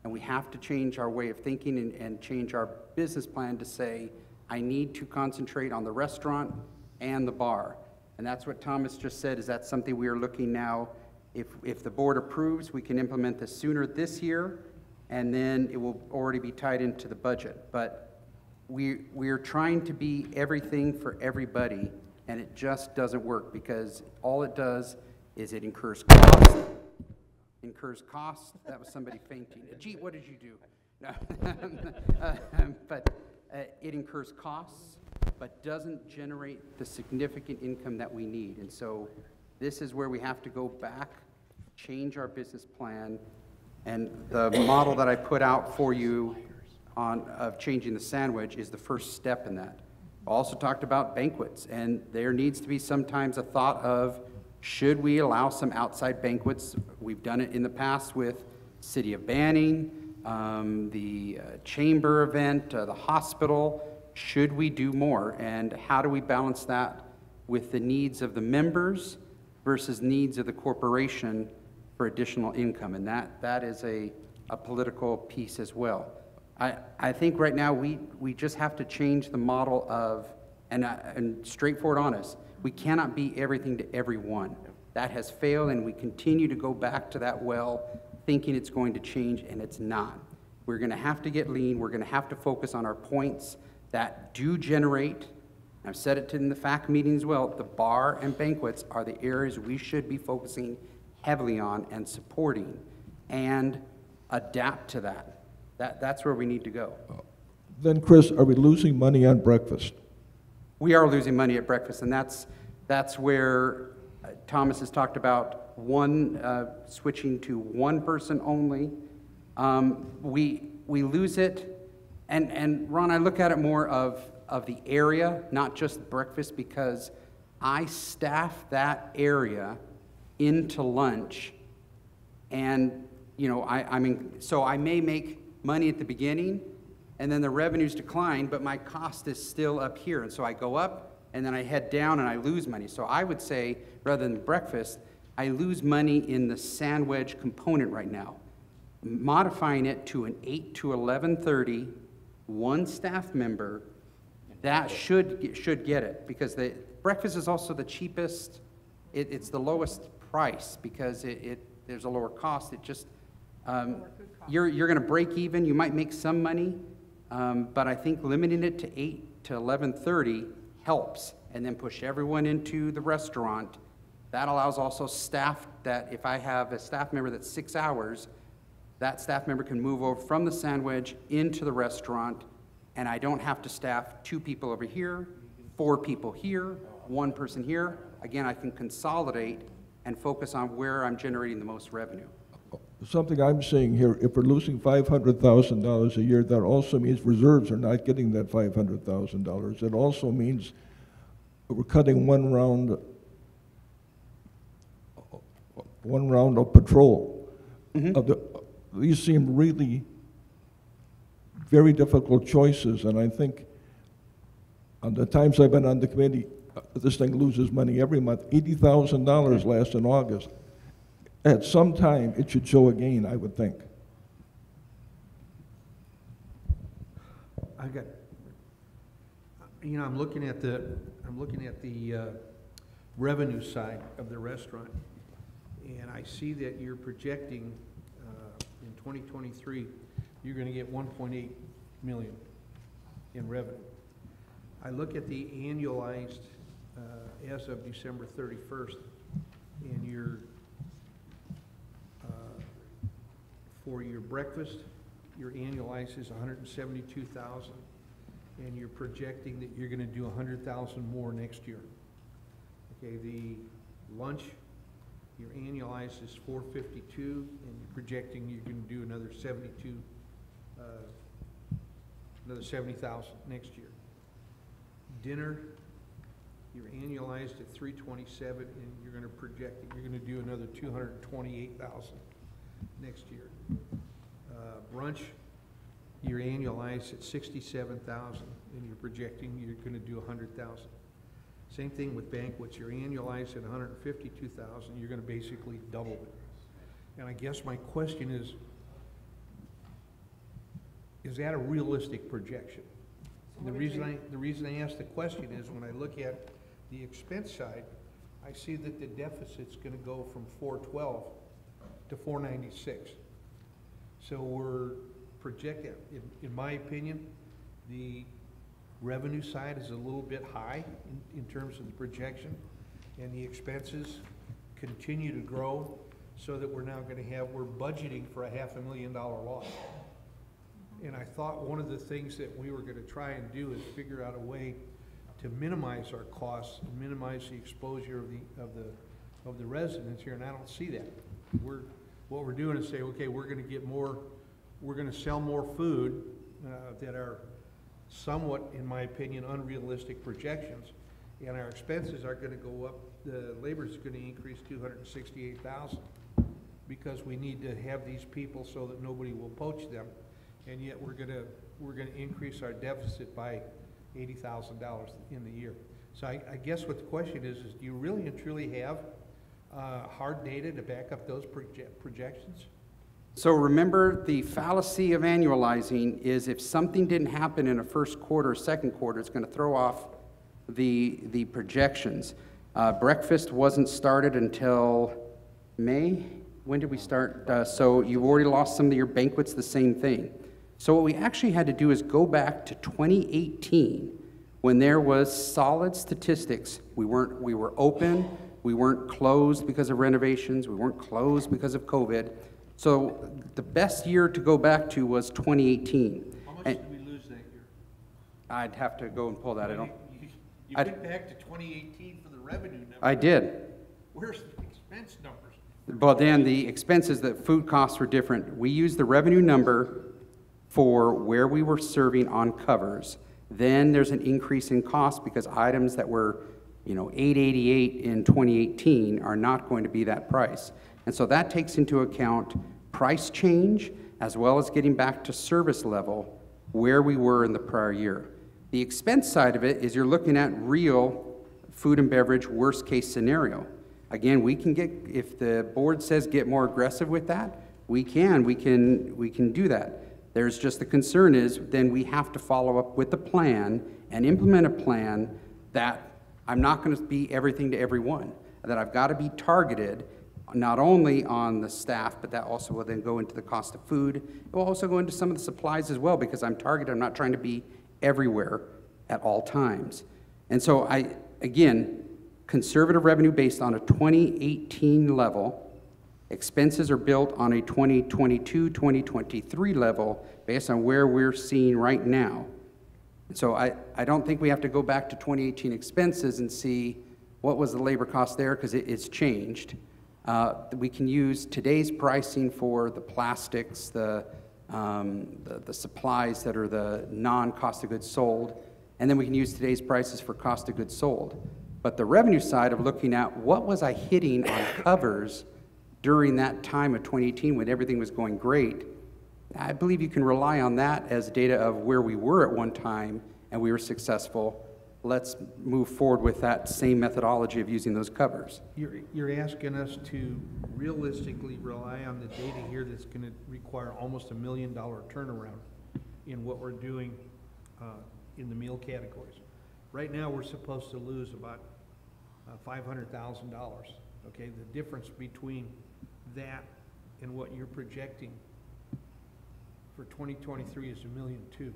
And we have to change our way of thinking and, and change our business plan to say, I need to concentrate on the restaurant and the bar. And that's what Thomas just said, is that something we are looking now, if, if the board approves, we can implement this sooner this year, and then it will already be tied into the budget. But we, we are trying to be everything for everybody, and it just doesn't work, because all it does is it incurs costs, incurs costs, that was somebody fainting. Gee, what did you do? No. Um, But uh, it incurs costs, but doesn't generate the significant income that we need. And so this is where we have to go back, change our business plan, and the model that I put out for you on, of changing the sandwich is the first step in that. Also talked about banquets, and there needs to be sometimes a thought of, should we allow some outside banquets? We've done it in the past with City of Banning, um, the uh, chamber event, uh, the hospital. Should we do more? And how do we balance that with the needs of the members versus needs of the corporation for additional income? And that, that is a, a political piece as well. I, I think right now we, we just have to change the model of, and, uh, and straightforward honest, we cannot be everything to everyone. That has failed, and we continue to go back to that well, thinking it's going to change, and it's not. We're going to have to get lean. We're going to have to focus on our points that do generate. I've said it in the FAC meeting as well. The bar and banquets are the areas we should be focusing heavily on and supporting, and adapt to that. That, that's where we need to go. Then, Chris, are we losing money on breakfast? We are losing money at breakfast, and that's, that's where uh, Thomas has talked about one, uh, switching to one person only. Um, we, we lose it, and, and Ron, I look at it more of, of the area, not just breakfast, because I staff that area into lunch, and, you know, I, I mean, so I may make money at the beginning, and then the revenues decline, but my cost is still up here. And so I go up, and then I head down, and I lose money. So I would say, rather than breakfast, I lose money in the sandwich component right now. Modifying it to an 8 to 11:30, one staff member, that should, should get it, because the, breakfast is also the cheapest, it, it's the lowest price, because it, it, there's a lower cost, it just, um, you're, you're gonna break even, you might make some money, um, but I think limiting it to eight to eleven thirty helps, and then push everyone into the restaurant. That allows also staff that, if I have a staff member that's six hours, that staff member can move over from the sandwich into the restaurant, and I don't have to staff two people over here, four people here, one person here. Again, I can consolidate and focus on where I'm generating the most revenue. Something I'm seeing here, if we're losing five hundred thousand dollars a year, that also means reserves are not getting that five hundred thousand dollars. It also means we're cutting one round one round of patrol. Uh, the- These seem really very difficult choices, and I think on the times I've been on the committee, uh, this thing loses money every month. Eighty thousand dollars last in August. At some time, it should show again, I would think. I got, you know, I'm looking at the, I'm looking at the uh, revenue side of the restaurant, and I see that you're projecting uh, in 2023, you're going to get 1.8 million in revenue. I look at the annualized uh, as of December 31st, and your, for your breakfast, your annualized is 172,000, and you're projecting that you're gonna do 100,000 more next year. Okay, the lunch, your annualized is 452, and you're projecting you're gonna do another 72, uh, another 70,000 next year. Dinner, you're annualized at 327, and you're gonna project that you're gonna do another 228,000 next year. Uh, brunch, you're annualized at sixty-seven thousand, and you're projecting you're gonna do a hundred thousand. Same thing with banquets, you're annualized at hundred and fifty-two thousand, you're gonna basically double it. And I guess my question is, is that a realistic projection? The reason I, the reason I ask the question is, when I look at the expense side, I see that the deficit's gonna go from four twelve to four ninety-six. So we're projecting, in, in my opinion, the revenue side is a little bit high in, in terms of the projection, and the expenses continue to grow, so that we're now gonna have, we're budgeting for a half a million dollar loss. And I thought one of the things that we were gonna try and do is figure out a way to minimize our costs, minimize the exposure of the, of the, of the residents here, and I don't see that. We're, what we're doing is say, okay, we're gonna get more, we're gonna sell more food, uh, that are somewhat, in my opinion, unrealistic projections, and our expenses are gonna go up, the labor is increase hundred and sixty-eight thousand, because we need to have these people so that nobody will poach them, and yet we're gonna, we're gonna increase our deficit by eighty thousand dollars in the year. So I, I guess what the question is, is do you really and truly have, uh, hard data to back up those proje- projections? So remember, the fallacy of annualizing is if something didn't happen in a first quarter, or second quarter, it's gonna throw off the, the projections. Uh, breakfast wasn't started until May? When did we start? Uh, so you've already lost some of your banquets, the same thing. So what we actually had to do is go back to 2018, when there was solid statistics. We weren't, we were open, we weren't closed because of renovations, we weren't closed because of COVID. So the best year to go back to was 2018. How much And did we lose that year? I'd have to go and pull that, I don't, You- You I'd- went back to twenty eighteen for the revenue number. I did. Where's the expense numbers? But then the expenses, the food costs were different. We used the revenue number for where we were serving on covers. Then there's an increase in cost because items that were, you know, eight eighty-eight in twenty eighteen are not going to be that price. And so that takes into account price change as well as getting back to service level where we were in the prior year. The expense side of it is you're looking at real food and beverage worst-case scenario. Again, we can get, if the board says get more aggressive with that, we can, we can, we can do that. There's just the concern is, then we have to follow up with a plan and implement a plan that I'm not gonna be everything to everyone, that I've gotta be targeted, not only on the staff, but that also will then go into the cost of food. It will also go into some of the supplies as well, because I'm targeted, I'm not trying to be everywhere at all times. And so I, again, conservative revenue based on a 2018 level. Expenses are built on a 2022, 2023 level based on where we're seeing right now. And so I, I don't think we have to go back to 2018 expenses and see what was the labor cost there, because it, it's changed. Uh, we can use today's pricing for the plastics, the, um, the, the supplies that are the non-cost of goods sold, and then we can use today's prices for cost of goods sold. But the revenue side of looking at what was I hitting on covers during that time of 2018 when everything was going great, I believe you can rely on that as data of where we were at one time and we were successful. Let's move forward with that same methodology of using those covers. You're, you're asking us to realistically rely on the data here that's gonna require almost a million dollar turnaround in what we're doing, uh, in the meal categories. Right now, we're supposed to lose about, uh, five hundred thousand dollars, okay? The difference between that and what you're projecting for twenty twenty-three is a million two.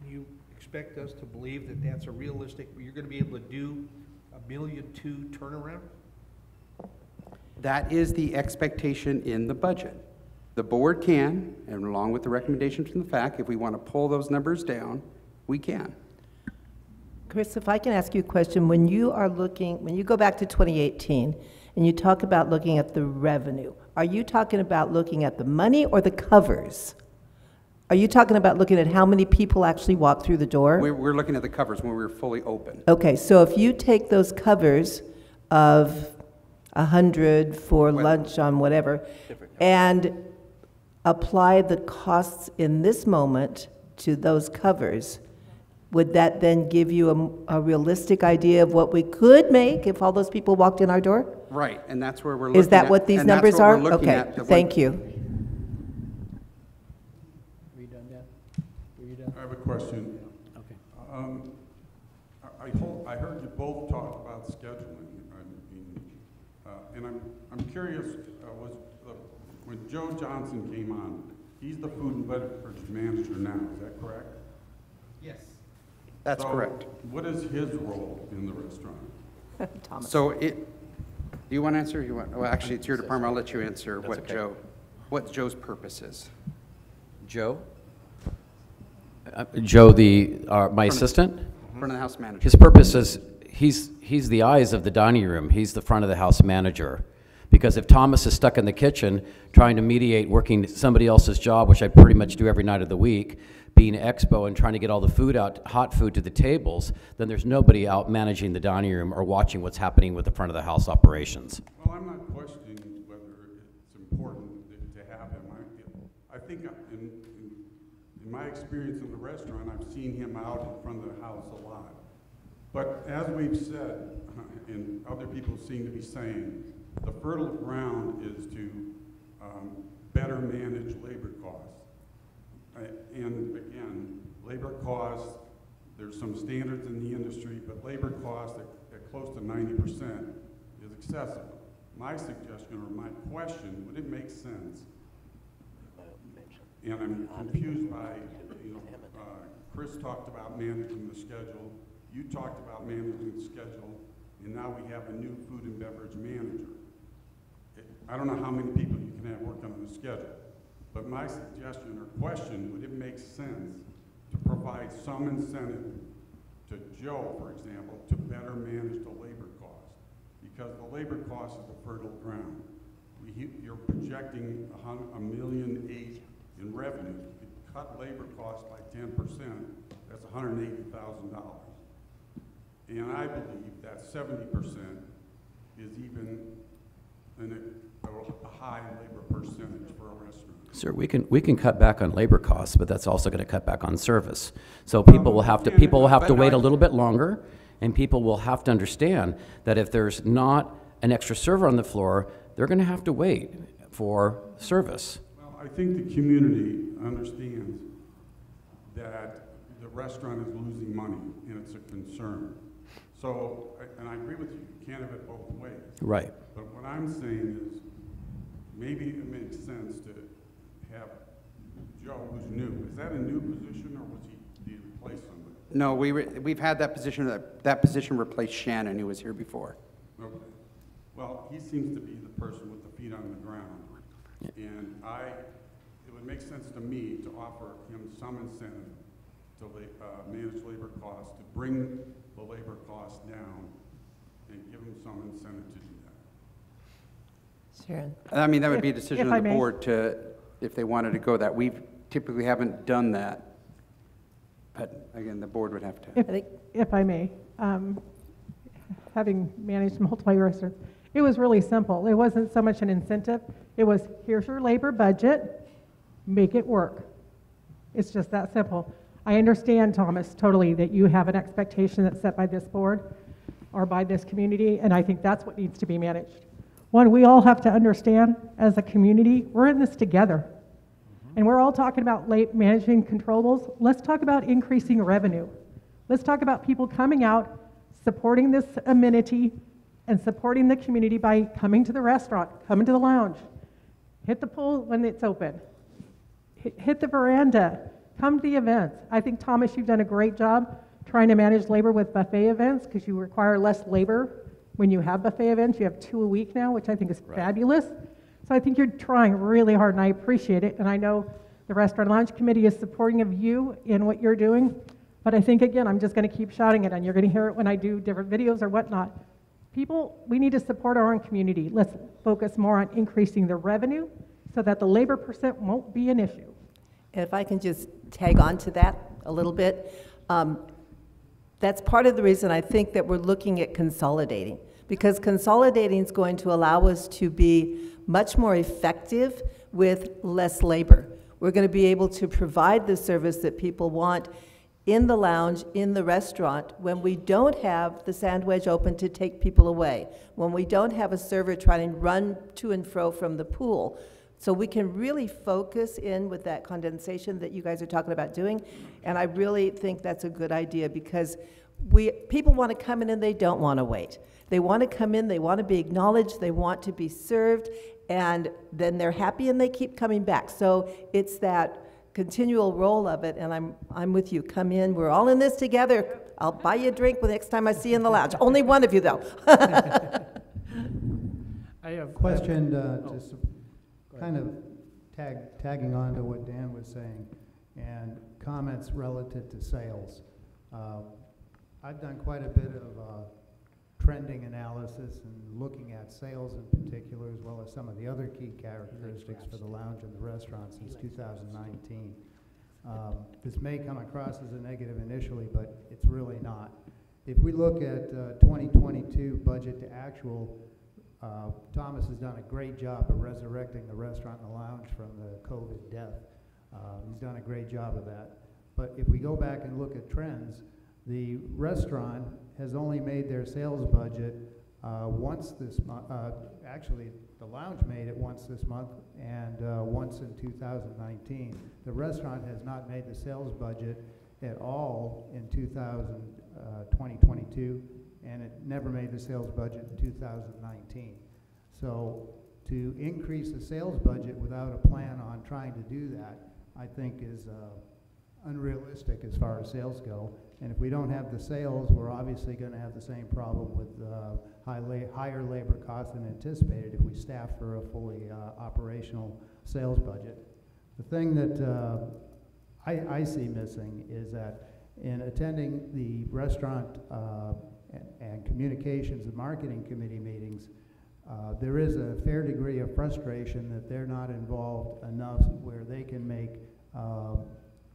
And you expect us to believe that that's a realistic, you're gonna be able to do a million two turnaround? That is the expectation in the budget. The board can, and along with the recommendations from the FAC, if we want to pull those numbers down, we can. Chris, if I can ask you a question, when you are looking, when you go back to 2018, and you talk about looking at the revenue, are you talking about looking at the money or the covers? Are you talking about looking at how many people actually walk through the door? We're, we're looking at the covers when we were fully open. Okay, so if you take those covers of a hundred for lunch on whatever, and apply the costs in this moment to those covers, would that then give you a, a realistic idea of what we could make if all those people walked in our door? Right, and that's where we're looking at. Is that what these and that's numbers what we're Okay, at, the thank you. Are you done, Dan? Were you done? I have a question. Okay. Um, I, I hol- I heard you both talk about scheduling, I uh, and I'm, I'm curious, uh, was, uh, when Joe Johnson came on, he's the food and beverage manager now, is that correct? Yes. That's So correct. What is his role in the restaurant? Thomas. So it, do you want to answer? or You want, well, actually, it's your department. I'll let you answer That's what okay. Joe, what Joe's purpose is. Joe? Uh, Joe, the, uh, my Front of- assistant? Front of the house manager. His purpose is, he's, he's the eyes of the dining room. He's the front of the house manager. Because if Thomas is stuck in the kitchen trying to mediate working somebody else's job, which I pretty much do every night of the week, being expo and trying to get all the food out, hot food to the tables, then there's nobody out managing the dining room or watching what's happening with the front of the house operations. Well, I'm not questioning whether it's important to have him. I, I think in, in, in my experience in the restaurant, I've seen him out in front of the house a lot. But as we've said, and other people seem to be saying, the fertile ground is to um, better manage labor costs. And again, labor costs, there's some standards in the industry, but labor costs at, at close to ninety percent is excessive. My suggestion or my question, would it make sense? And I'm confused by, you know, uh, Chris talked about managing the schedule, you talked about managing the schedule, and now we have a new food and beverage manager. I don't know how many people you can have working on the schedule, but my suggestion or question, would it make sense to provide some incentive to Joe, for example, to better manage the labor cost? Because the labor cost is the fertile ground. You're projecting a a million eight in revenue. You cut labor costs by ten percent, that's hundred and I believe that seventy percent is even an, a, high labor percentage for a restaurant. Sir, we can, we can cut back on labor costs, but that's also gonna cut back on service. So people will have to, people will have to wait a little bit longer, and people will have to understand that if there's not an extra server on the floor, they're gonna have to wait for service. Well, I think the community understands that the restaurant is losing money, and it's a concern. So, I- and I agree with you, you can't have it both ways. Right. But what I'm saying is, maybe it makes sense to have Joe, who's new, is that a new position, or was he, did he replace somebody? No, we, re- we've had that position, that, that position replaced Shannon, who was here before. Okay. Well, he seems to be the person with the feet on the ground. And I, it would make sense to me to offer him some incentive to la, uh, manage labor costs, to bring the labor costs down, and give him some incentive to do that. Sharon? I mean, that would be a decision of the may. board to, if they wanted to go that. We typically haven't done that. But again, the board would have to. If, if I may, um, having managed multiple restaurants, It was really simple. It wasn't so much an incentive. It was, here's your labor budget, make it work. It's just that simple. I understand, Thomas, totally, that you have an expectation that's set by this board or by this community, and I think that's what needs to be managed. One, we all have to understand as a community, we're in this together. Mm-hmm. And we're all talking about late managing controllables. Let's talk about increasing revenue. Let's talk about people coming out, supporting this amenity, and supporting the community by coming to the restaurant, coming to the lounge, hit the pool when it's open, hit, hit the veranda, come to the events. I think, Thomas, you've done a great job trying to manage labor with buffet events because you require less labor when you have buffet events. You have two a week now, which I think is fabulous. So I think you're trying really hard, and I appreciate it. And I know the Restaurant Lounge Committee is supporting of you in what you're doing. But I think, again, I'm just going to keep shouting it, and you're going to hear it when I do different videos or whatnot. People, we need to support our own community. Let's focus more on increasing the revenue so that the labor percent won't be an issue. And if I can just tag on to that a little bit, um, that's part of the reason I think that we're looking at consolidating, because consolidating is going to allow us to be much more effective with less labor. We're going to be able to provide the service that people want in the lounge, in the restaurant, when we don't have the sandwich open to take people away, when we don't have a server trying to run to and fro from the pool. So we can really focus in with that condensation that you guys are talking about doing. And I really think that's a good idea because we, people want to come in and they don't want to wait. They want to come in, they want to be acknowledged, they want to be served, and then they're happy and they keep coming back. So it's that continual role of it, and I'm, I'm with you. Come in, we're all in this together. I'll buy you a drink the next time I see you in the lounge. Only one of you, though. I have. A question, uh, just kind of tag, tagging on to what Dan was saying, and comments relative to sales. Uh, I've done quite a bit of uh, trending analysis and looking at sales in particular, as well as some of the other key characteristics for the lounge and the restaurant since 2019. Um, This may come across as a negative initially, but it's really not. If we look at uh, 2022 budget to actual, uh, Thomas has done a great job of resurrecting the restaurant and the lounge from the COVID death. Uh, He's done a great job of that. But if we go back and look at trends, the restaurant has only made their sales budget uh, once this month, uh, actually, the lounge made it once this month and uh, once in 2019. The restaurant has not made the sales budget at all in 2000, uh, 2022, and it never made the sales budget in 2019. So to increase the sales budget without a plan on trying to do that, I think is uh, unrealistic as far as sales go. And if we don't have the sales, we're obviously going to have the same problem with uh, high la- higher labor costs than anticipated if we staff for a fully uh, operational sales budget. The thing that uh, I, I see missing is that in attending the restaurant uh, and, communications and marketing committee meetings, uh, there is a fair degree of frustration that they're not involved enough where they can make uh,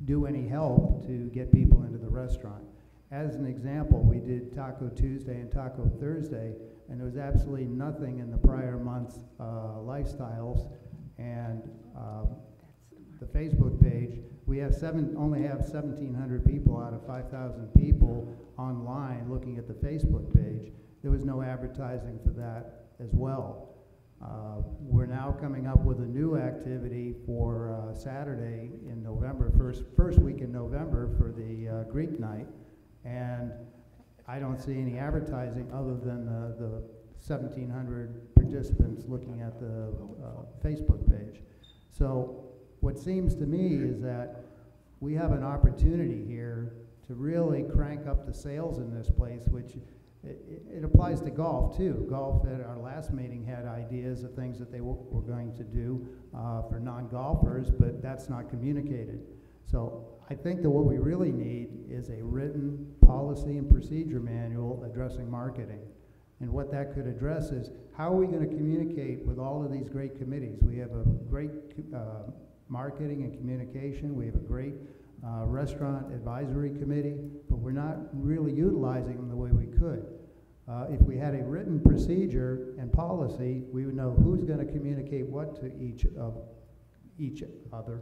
do any help to get people into the restaurant. As an example, we did Taco Tuesday and Taco Thursday, and there was absolutely nothing in the prior month's uh, lifestyles. And uh, the Facebook page, we have seven, only have 1,700 people out of 5,000 people online looking at the Facebook page. There was no advertising for that as well. Uh, We're now coming up with a new activity for uh, Saturday in November, first, first week in November for the uh, Greek night. And I don't see any advertising other than the, the 1,700 participants looking at the uh, Facebook page. So what seems to me is that we have an opportunity here to really crank up the sales in this place, which it, it applies to golf too. Golf at our last meeting had ideas of things that they were, going to do uh, for non-golfers, but that's not communicated. So I think that what we really need is a written policy and procedure manual addressing marketing. And what that could address is how are we going to communicate with all of these great committees? We have a great uh, marketing and communication. We have a great uh, restaurant advisory committee, but we're not really utilizing them the way we could. Uh, If we had a written procedure and policy, we would know who's going to communicate what to each of, each other,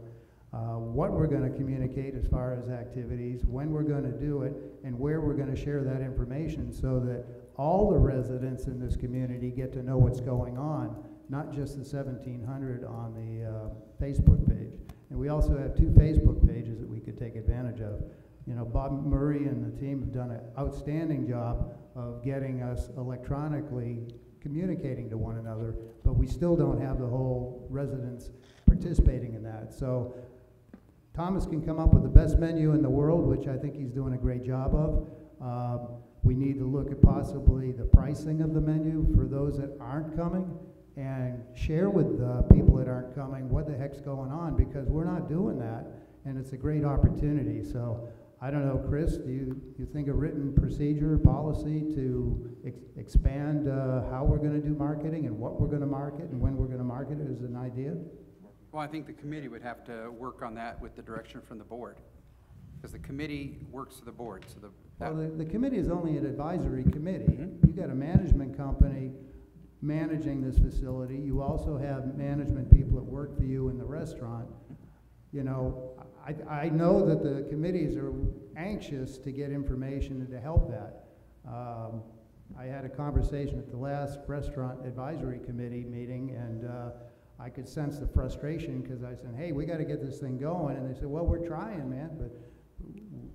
uh, what we're going to communicate as far as activities, when we're going to do it, and where we're going to share that information so that all the residents in this community get to know what's going on, not just the 1,700 on the uh, Facebook page. And we also have two Facebook pages that we could take advantage of. You know, Bob Murray and the team have done an outstanding job of getting us electronically communicating to one another, but we still don't have the whole residents participating in that. So Thomas can come up with the best menu in the world, which I think he's doing a great job of. Um, we need to look at possibly the pricing of the menu for those that aren't coming and share with the people that aren't coming what the heck's going on because we're not doing that and it's a great opportunity. So I don't know, Chris, do you, you think a written procedure, policy to ex- expand uh, how we're going to do marketing and what we're going to market and when we're going to market it is an idea? Well, I think the committee would have to work on that with the direction from the board. Because the committee works for the board, so the, Well, the, the committee is only an advisory committee. You've got a management company managing this facility. You also have management people that work for you in the restaurant. You know, I, I know that the committees are anxious to get information and to help that. Um, I had a conversation at the last restaurant advisory committee meeting, and, uh, I could sense the frustration, because I said, hey, we gotta get this thing going, and they said, well, we're trying, man, but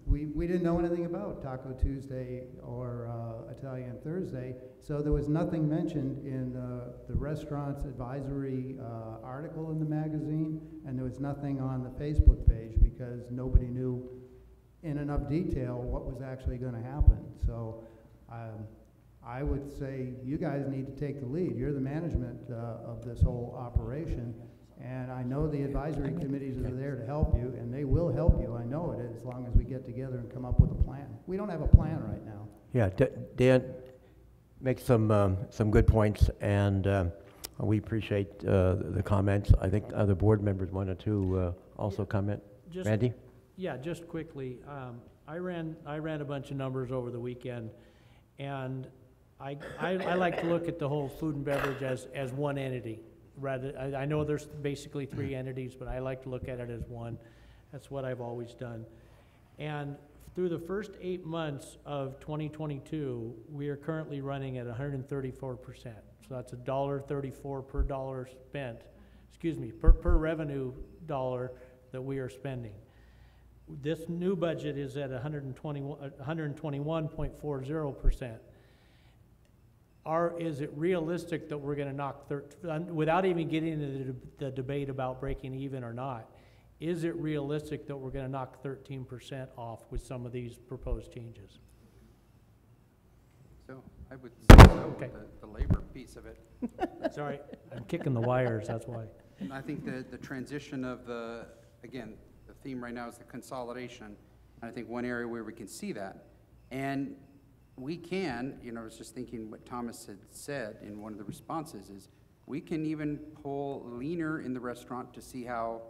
we, we didn't know anything about Taco Tuesday or uh, Italian Thursday, so there was nothing mentioned in uh, the restaurant's advisory uh, article in the magazine, and there was nothing on the Facebook page because nobody knew in enough detail what was actually going to happen. So um, I would say you guys need to take the lead. You're the management uh, of this whole operation, and I know the advisory committees are there to help you, and they will help you. I know it, as long as we get together and come up with a plan. We don't have a plan right now. Yeah, D- Dan makes some, um, some good points, and um, we appreciate uh, the comments. I think other board members wanted to uh, also comment. Just- Randy? Yeah, just quickly, um, I ran, I ran a bunch of numbers over the weekend, and I, I, I like to look at the whole food and beverage as, as one entity. Rather, I, I know there's basically three entities, but I like to look at it as one. That's what I've always done. And through the first eight months of 2022, we are currently running at 134%. So that's a dollar 34 per dollar spent, excuse me, per, per revenue dollar that we are spending. This new budget is at 121, uh, 121.40%. Are, is it realistic that we're gonna knock thir, without even getting into the, the debate about breaking even or not, is it realistic that we're gonna knock thirteen percent off with some of these proposed changes? so, I would say so, Okay. the, the labor piece of it. Sorry, I'm kicking the wires, that's why. And I think the, the transition of the, again, the theme right now is the consolidation. And I think one area where we can see that, and we can, you know, I was just thinking what Thomas had said in one of the responses is, we can even pull leaner in the restaurant to see how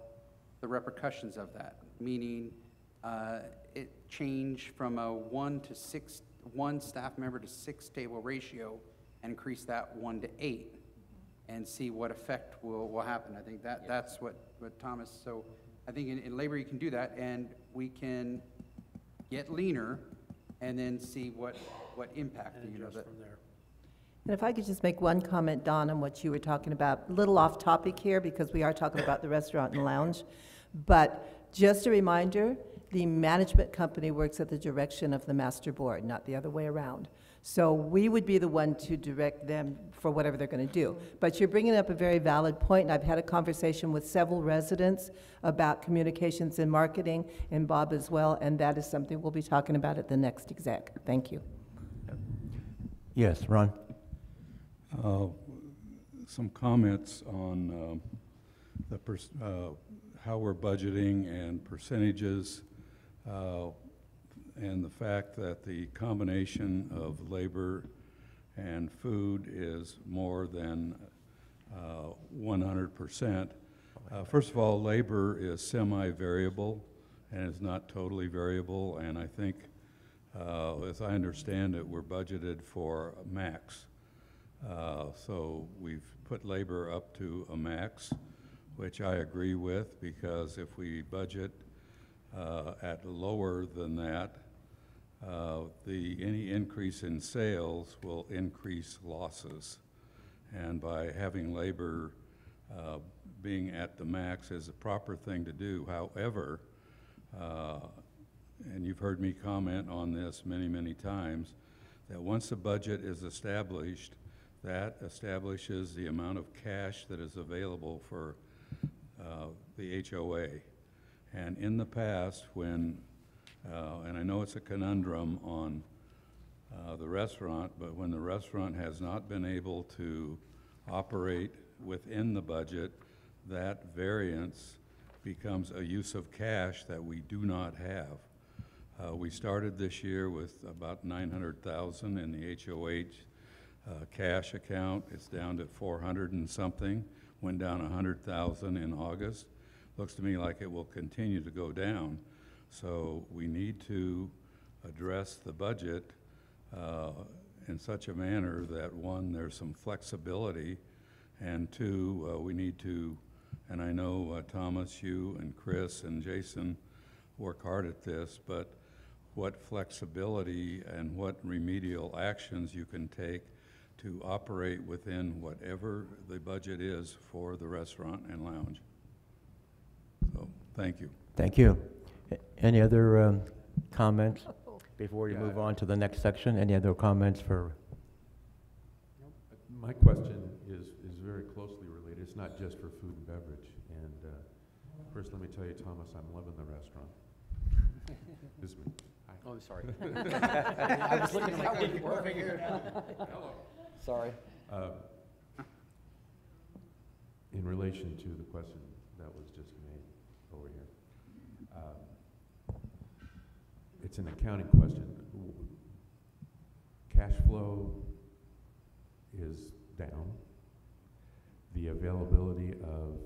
the repercussions of that, meaning, uh, it change from a one to six, one staff member to six table ratio and increase that one to eight and see what effect will, will happen. I think that, that's what, what Thomas, so I think in, in labor you can do that and we can get leaner and then see what, what impact, And you know, adjust that. from there. And if I could just make one comment, Don, on what you were talking about, a little off topic here because we are talking about the restaurant and lounge. But just a reminder, the management company works at the direction of the master board, not the other way around. So we would be the one to direct them for whatever they're going to do. But you're bringing up a very valid point, and I've had a conversation with several residents about communications and marketing, and Bob as well, and that is something we'll be talking about at the next exec. Thank you. Yes, Ron? Uh, Some comments on um, the, pers- uh, how we're budgeting and percentages, uh, and the fact that the combination of labor and food is more than uh, 100%. Uh, First of all, labor is semi-variable and is not totally variable, and I think Uh, As I understand it, we're budgeted for max. Uh, So we've put labor up to a max, which I agree with, because if we budget uh, at lower than that, uh, the, any increase in sales will increase losses. And by having labor uh, being at the max is a proper thing to do. However, uh, and you've heard me comment on this many, many times, that once a budget is established, that establishes the amount of cash that is available for uh, the HOA. And in the past, when, uh, and I know it's a conundrum on uh, the restaurant, but when the restaurant has not been able to operate within the budget, that variance becomes a use of cash that we do not have. Uh, we started this year with about nine hundred thousand in the HOA uh, cash account. It's down to four hundred and something, went down a hundred thousand in August. Looks to me like it will continue to go down. So we need to address the budget uh, in such a manner that, one, there's some flexibility, and two, uh, we need to, and I know uh, Thomas, you and Chris and Jason work hard at this, but what flexibility and what remedial actions you can take to operate within whatever the budget is for the restaurant and lounge. So, thank you. Thank you. A- Any other um, comments before you move on to the next section? Any other comments for, My question is, is very closely related. It's not just for food and beverage. And uh, first, let me tell you, Thomas, I'm loving the restaurant. This is me. Hi. Oh, sorry. I was looking like, hey, you were here. Hello. Sorry. Uh, In relation to the question that was just made over here, uh, it's an accounting question. Cash flow is down. The availability of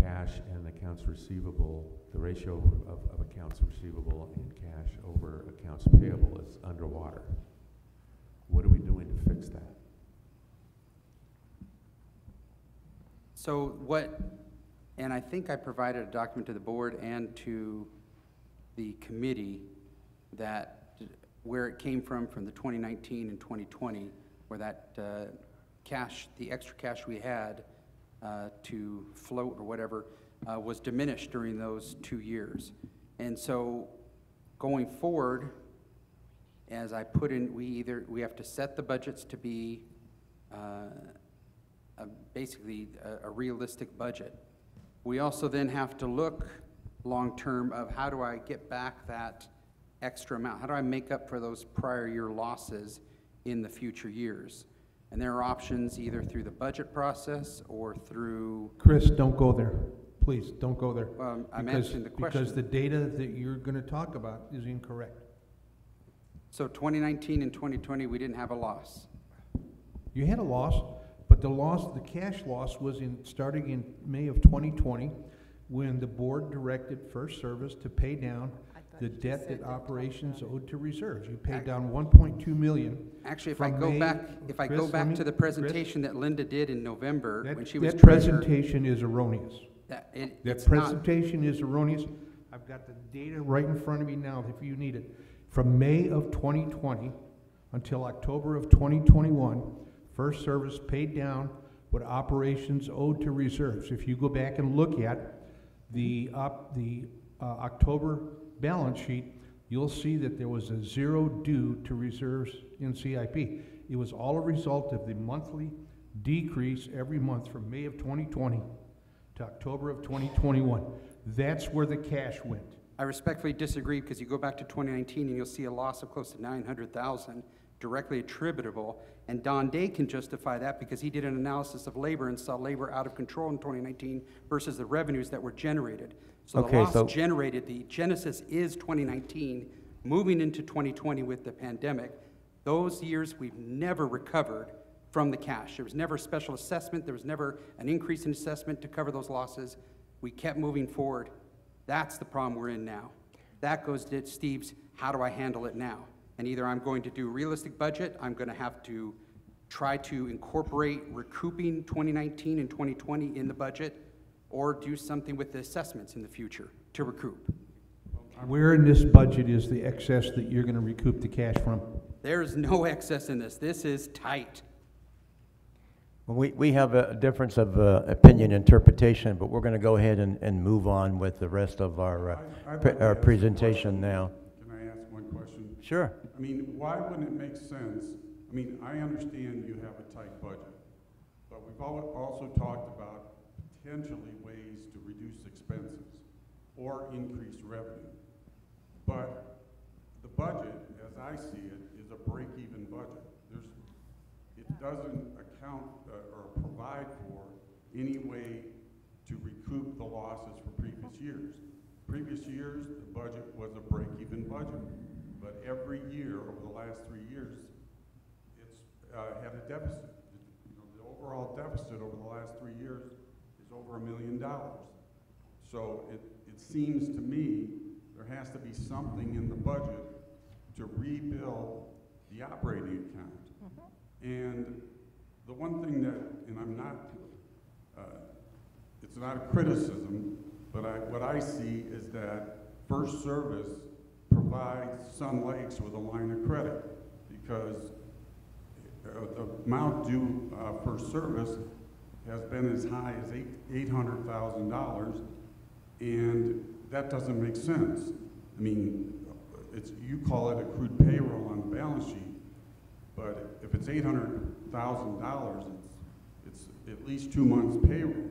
cash and accounts receivable, the ratio of, of accounts receivable and cash over accounts payable is underwater. What are we doing to fix that? So what, and I think I provided a document to the board and to the committee that, where it came from, from the 2019 and 2020, where that uh, cash, the extra cash we had uh, to float or whatever, uh, was diminished during those two years. And so going forward, as I put in, we either, we have to set the budgets to be uh, a- basically a- a realistic budget. We also then have to look long-term of how do I get back that extra amount? How do I make up for those prior year losses in the future years? And there are options either through the budget process or through, Chris, don't go there. Please, don't go there. um, I'm Because- answering the Because the data that you're gonna talk about is incorrect. So 2019 and 2020, we didn't have a loss. You had a loss, but the loss, the cash loss was in, starting in May of 2020, when the board directed First Service to pay down the debt that operations owed to reserves. You paid down 1.2 million. Actually, if I from go May- back, if I go Chris, let back me- to the Chris, presentation that Linda did in November, that- when she was That treasurer. presentation is erroneous. that it- That it's not- presentation is erroneous. I've got the data right in front of me now if you need it. From May of 2020 until October of 2021, First Service paid down what operations owed to reserves. If you go back and look at the, op- the uh, October balance sheet, you'll see that there was a zero due to reserves in CIP. It was all a result of the monthly decrease every month from May of 2020 to October of 2021. That's where the cash went. I respectfully disagree, because you go back to 2019 and you'll see a loss of close to 900,000 directly attributable. And Don Day can justify that because he did an analysis of labor and saw labor out of control in 2019 versus the revenues that were generated. So the Okay, so- generated, the genesis is 2019, moving into 2020 with the pandemic. Those years, we've never recovered from the cash. There was never a special assessment, there was never an increase in assessment to cover those losses. We kept moving forward. That's the problem we're in now. That goes to Steve's, how do I handle it now? And either I'm going to do a realistic budget, I'm going to have to try to incorporate recouping 2019 and 2020 in the budget, or do something with the assessments in the future to recoup. Where in this budget is the excess that you're gonna recoup the cash from? There is no excess in this. This is tight. Well, We, we have a difference of uh, opinion interpretation, but we're going to go ahead and, and move on with the rest of our, uh, I- pre- our presentation now. Can I ask one question? Sure. I mean, why wouldn't it make sense, I mean, I understand you have a tight budget, but we've also talked about potentially ways to reduce expenses or increase revenue. But the budget, as I see it, is a break-even budget. There's, it doesn't account uh, or provide for any way to recoup the losses for previous years. Previous years, the budget was a break-even budget, every year over the last three years, it's uh, had a deficit. You know, the overall deficit over the last three years is over a million dollars. So it, it seems to me there has to be something in the budget to rebuild the operating account. And the one thing that, and I'm not, uh, it's not a criticism, but I, what I see is that First Service provides Sun Lakes with a line of credit because the amount due uh, for service has been as high as eight, eight hundred thousand dollars, and that doesn't make sense. I mean, it's, you call it accrued payroll on the balance sheet, but if it's eight hundred thousand dollars, it's, it's at least two months payroll.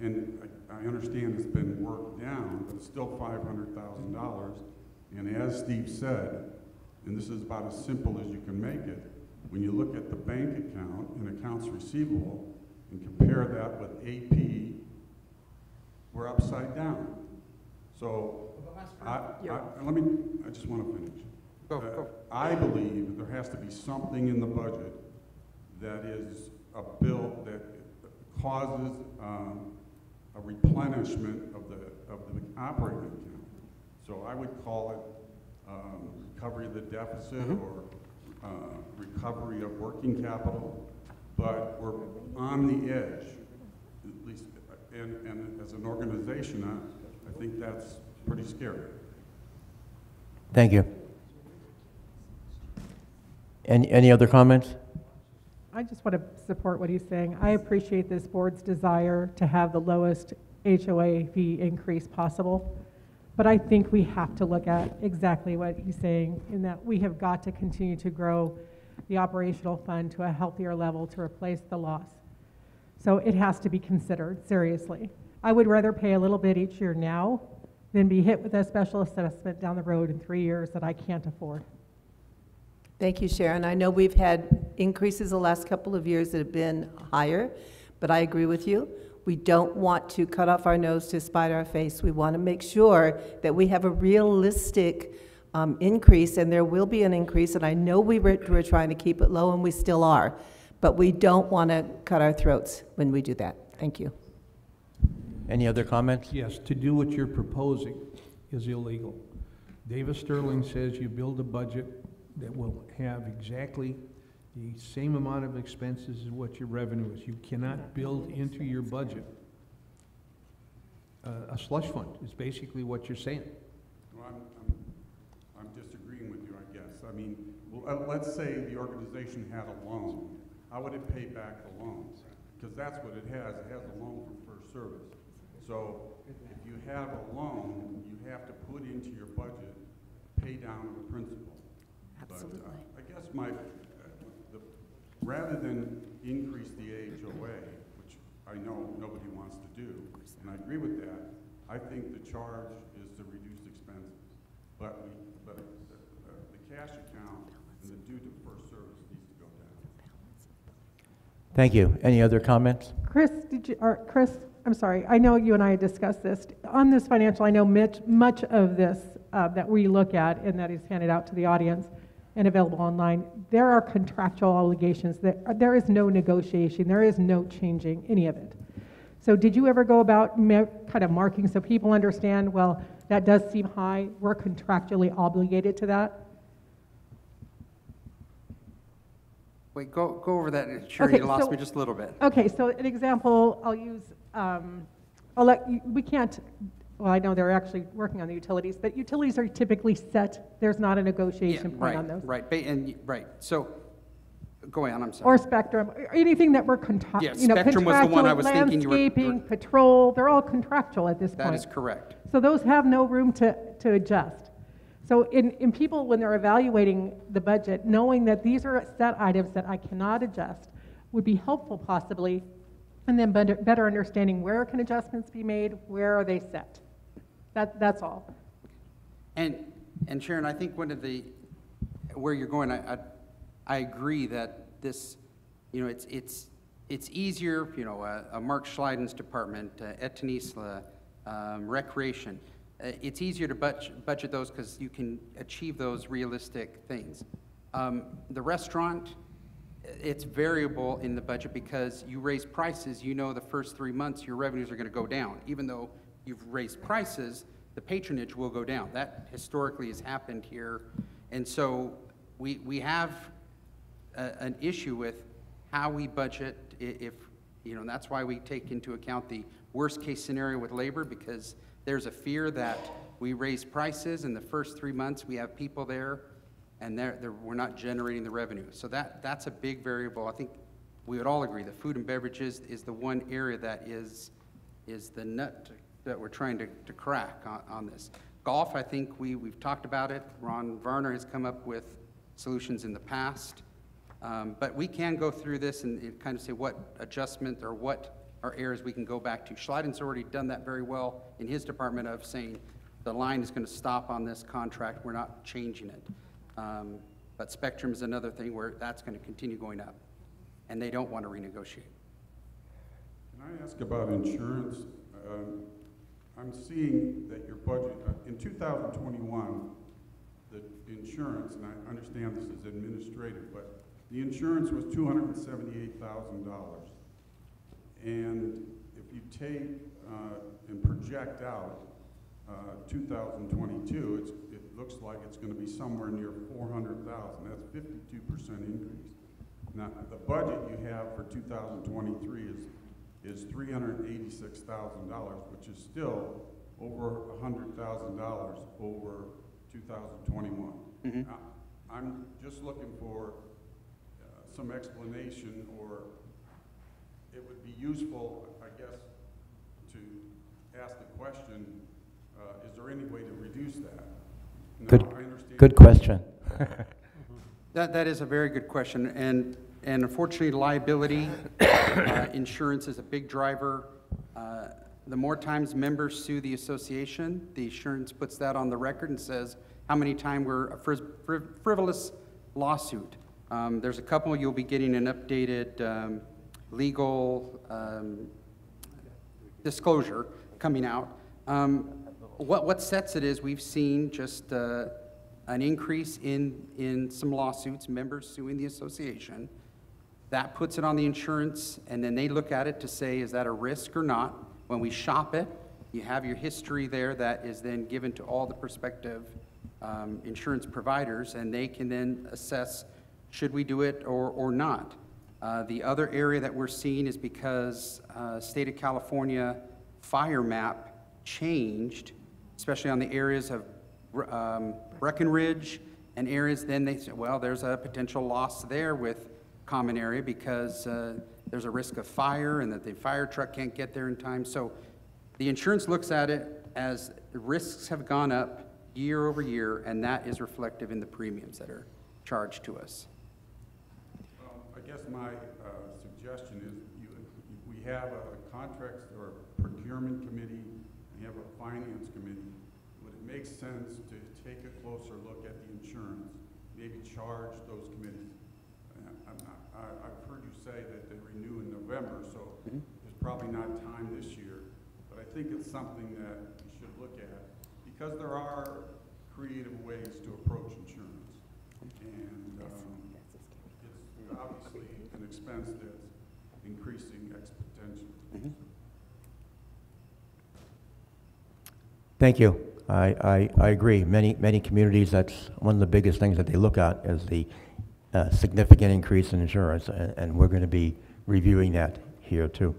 And I, I understand it's been worked down, but it's still five hundred thousand dollars. And as Steve said, and this is about as simple as you can make it, when you look at the bank account and accounts receivable and compare that with AP, we're upside down. So, I, I, let me, I just want to finish. Go, Uh, go. I believe there has to be something in the budget that is a bill that causes um, a replenishment of the, of the operating account. So I would call it um, recovery of the deficit or uh, recovery of working capital, but we're on the edge, at least, and, and as an organization, I, I think that's pretty scary. Thank you. Any, any other comments? I just want to support what he's saying. I appreciate this board's desire to have the lowest HOA fee increase possible. But I think we have to look at exactly what he's saying, in that we have got to continue to grow the operational fund to a healthier level to replace the loss. So it has to be considered, seriously. I would rather pay a little bit each year now than be hit with a special assessment down the road in three years that I can't afford. Thank you, Sharon. I know we've had increases the last couple of years that have been higher, but I agree with you. We don't want to cut off our nose to spite our face. We want to make sure that we have a realistic um, increase, and there will be an increase, and I know we were, we're trying to keep it low, and we still are, but we don't want to cut our throats when we do that. Thank you. Any other comments? Yes, to do what you're proposing is illegal. Davis Stirling says you build a budget that will have exactly the same amount of expenses as what your revenue is. You cannot build into your budget uh, a slush fund, is basically what you're saying. Well, I'm, I'm, I'm disagreeing with you, I guess. I mean, well, uh, let's say the organization had a loan. How would it pay back the loans? Because that's what it has. It has a loan from First Service. So if you have a loan, you have to put into your budget, pay down the principal. Absolutely. But uh, I guess my, the, rather than increase the age HOA, which I know nobody wants to do, and I agree with that, I think the charge is to reduce expenses. But we, but the, the- the cash account and the due to first service needs to go down. Thank you. Any other comments? Chris, did you, or Chris, I'm sorry, I know you and I had discussed this. On this financial, I know Mitch, much of this uh, that we look at and that is handed out to the audience and available online, there are contractual obligations. That, there is no negotiation, there is no changing any of it. So did you ever go about kind of marking so people understand, well, that does seem high. We're contractually obligated to that. Wait, go, go over that, Sure, Okay, you lost so- me just a little bit. Okay, so an example, I'll use, um, I'll let, we can't, well, I know they're actually working on the utilities, but utilities are typically set, there's not a Yeah, negotiation point on those. right, ba- and, right, so, go on, I'm sorry. Or Spectrum, or anything that we're contra- Yeah, you know, Spectrum was the one I contractual, was thinking you were- landscaping, patrol, they're all contractual at this point. That is correct. So those have no room to, to adjust. So in, in people, when they're evaluating the budget, knowing that these are set items that I cannot adjust would be helpful possibly, and then better, better understanding where can adjustments be made, where are they set? That, that's all. And, and Sharon, I think one of the, where you're going, I, I, I agree that this, you know, it's, it's, it's easier, you know, uh, uh, Mark Schleiden's department, uh, Ed Tenisla, um, Recreation, uh, it's easier to budget, budget those because you can achieve those realistic things. Um, the restaurant, it's variable in the budget because you raise prices, you know the first three months your revenues are going to go down. Even though you've raised prices, the patronage will go down. That historically has happened here. And so we, we have a, an issue with how we budget if, you know, that's why we take into account the worst-case scenario with labor because there's a fear that we raise prices in the first three months, we have people there and they're, they're, we're not generating the revenue. So that, that's a big variable. I think we would all agree that food and beverages is the one area that is, is the nut that we're trying to, to crack on, on this. Golf, I think we, we've talked about it. Ron Varner has come up with solutions in the past. Um, but we can go through this and, and kind of say what adjustment or what are areas we can go back to. Schleiden's already done that very well in his department of saying the line is going to stop on this contract, we're not changing it. Um, but Spectrum is another thing where that's going to continue going up, and they don't want to renegotiate. Can I ask about insurance? Um, I'm seeing that your budget, uh, in 2021, the insurance, and I understand this is administrative, but the insurance was $278,000. And if you take uh, and project out uh, 2022, it's, it looks like it's going to be somewhere near 400,000. That's 52% increase. Now, the budget you have for 2023 is is three hundred and eighty-six thousand dollars, which is still over a hundred thousand dollars over two thousand twenty-one. Mhm. I'm just looking for uh, some explanation, or it would be useful, I guess, to ask the question, uh, is there any way to reduce that? Now, Good, I understand- good question. That, that is a very good question, and, and unfortunately, liability uh, insurance is a big driver. Uh, The more times members sue the association, the insurance puts that on the record and says how many times we're a frivolous lawsuit. Um, There's a couple, you'll be getting an updated um, legal um, disclosure coming out. Um, What, what sets it is, we've seen just uh, an increase in, in some lawsuits, members suing the association. That puts it on the insurance, and then they look at it to say, is that a risk or not? When we shop it, you have your history there that is then given to all the prospective um, insurance providers, and they can then assess, should we do it or, or not? Uh, The other area that we're seeing is because uh, State of California fire map changed, especially on the areas of um, Breckenridge and areas, then they said, well, there's a potential loss there with common area because uh, there's a risk of fire and that the fire truck can't get there in time. So the insurance looks at it as risks have gone up year over year, and that is reflective in the premiums that are charged to us. Well, I guess my uh, suggestion is you, we have a contracts or a procurement committee, we have a finance committee. Would it make sense to take a closer look at the insurance, maybe charge those committees? I'm not, I, I've heard you say that they renew in November, so Mhm. there's probably not time this year. But I think it's something that we should look at, because there are creative ways to approach insurance. And, um, it's obviously an expense that's increasing exponentially. Mhm. Thank you. I, I, I agree. Many, many communities, that's one of the biggest things that they look at is the uh, significant increase in insurance, and, and we're going to be reviewing that here too.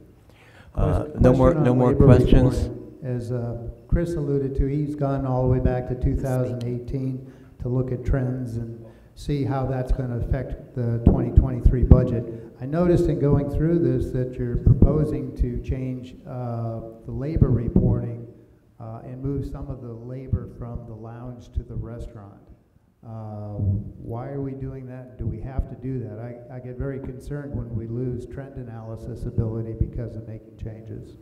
Uh, No more, no more questions? As uh, Chris alluded to, he's gone all the way back to 2018 to look at trends and see how that's going to affect the 2023 budget. I noticed in going through this that you're proposing to change uh, the labor reporting uh, and move some of the labor from the lounge to the restaurant. Uh, Why are we doing that? Do we have to do that? I, I get very concerned when we lose trend analysis ability because of making changes.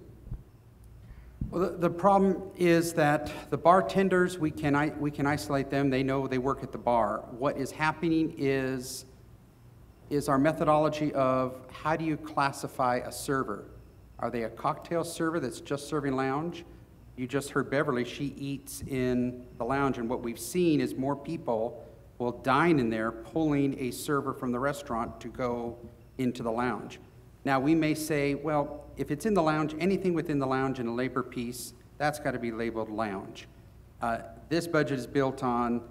Well, the, the problem is that the bartenders, we can, we can isolate them, they know they work at the bar. What is happening is, is our methodology of how do you classify a server? Are they a cocktail server that's just serving lounge? You just heard Beverly, she eats in the lounge, and what we've seen is more people will dine in there, pulling a server from the restaurant to go into the lounge. Now, we may say, well, if it's in the lounge, anything within the lounge in a labor piece, that's got to be labeled lounge. Uh, This budget is built on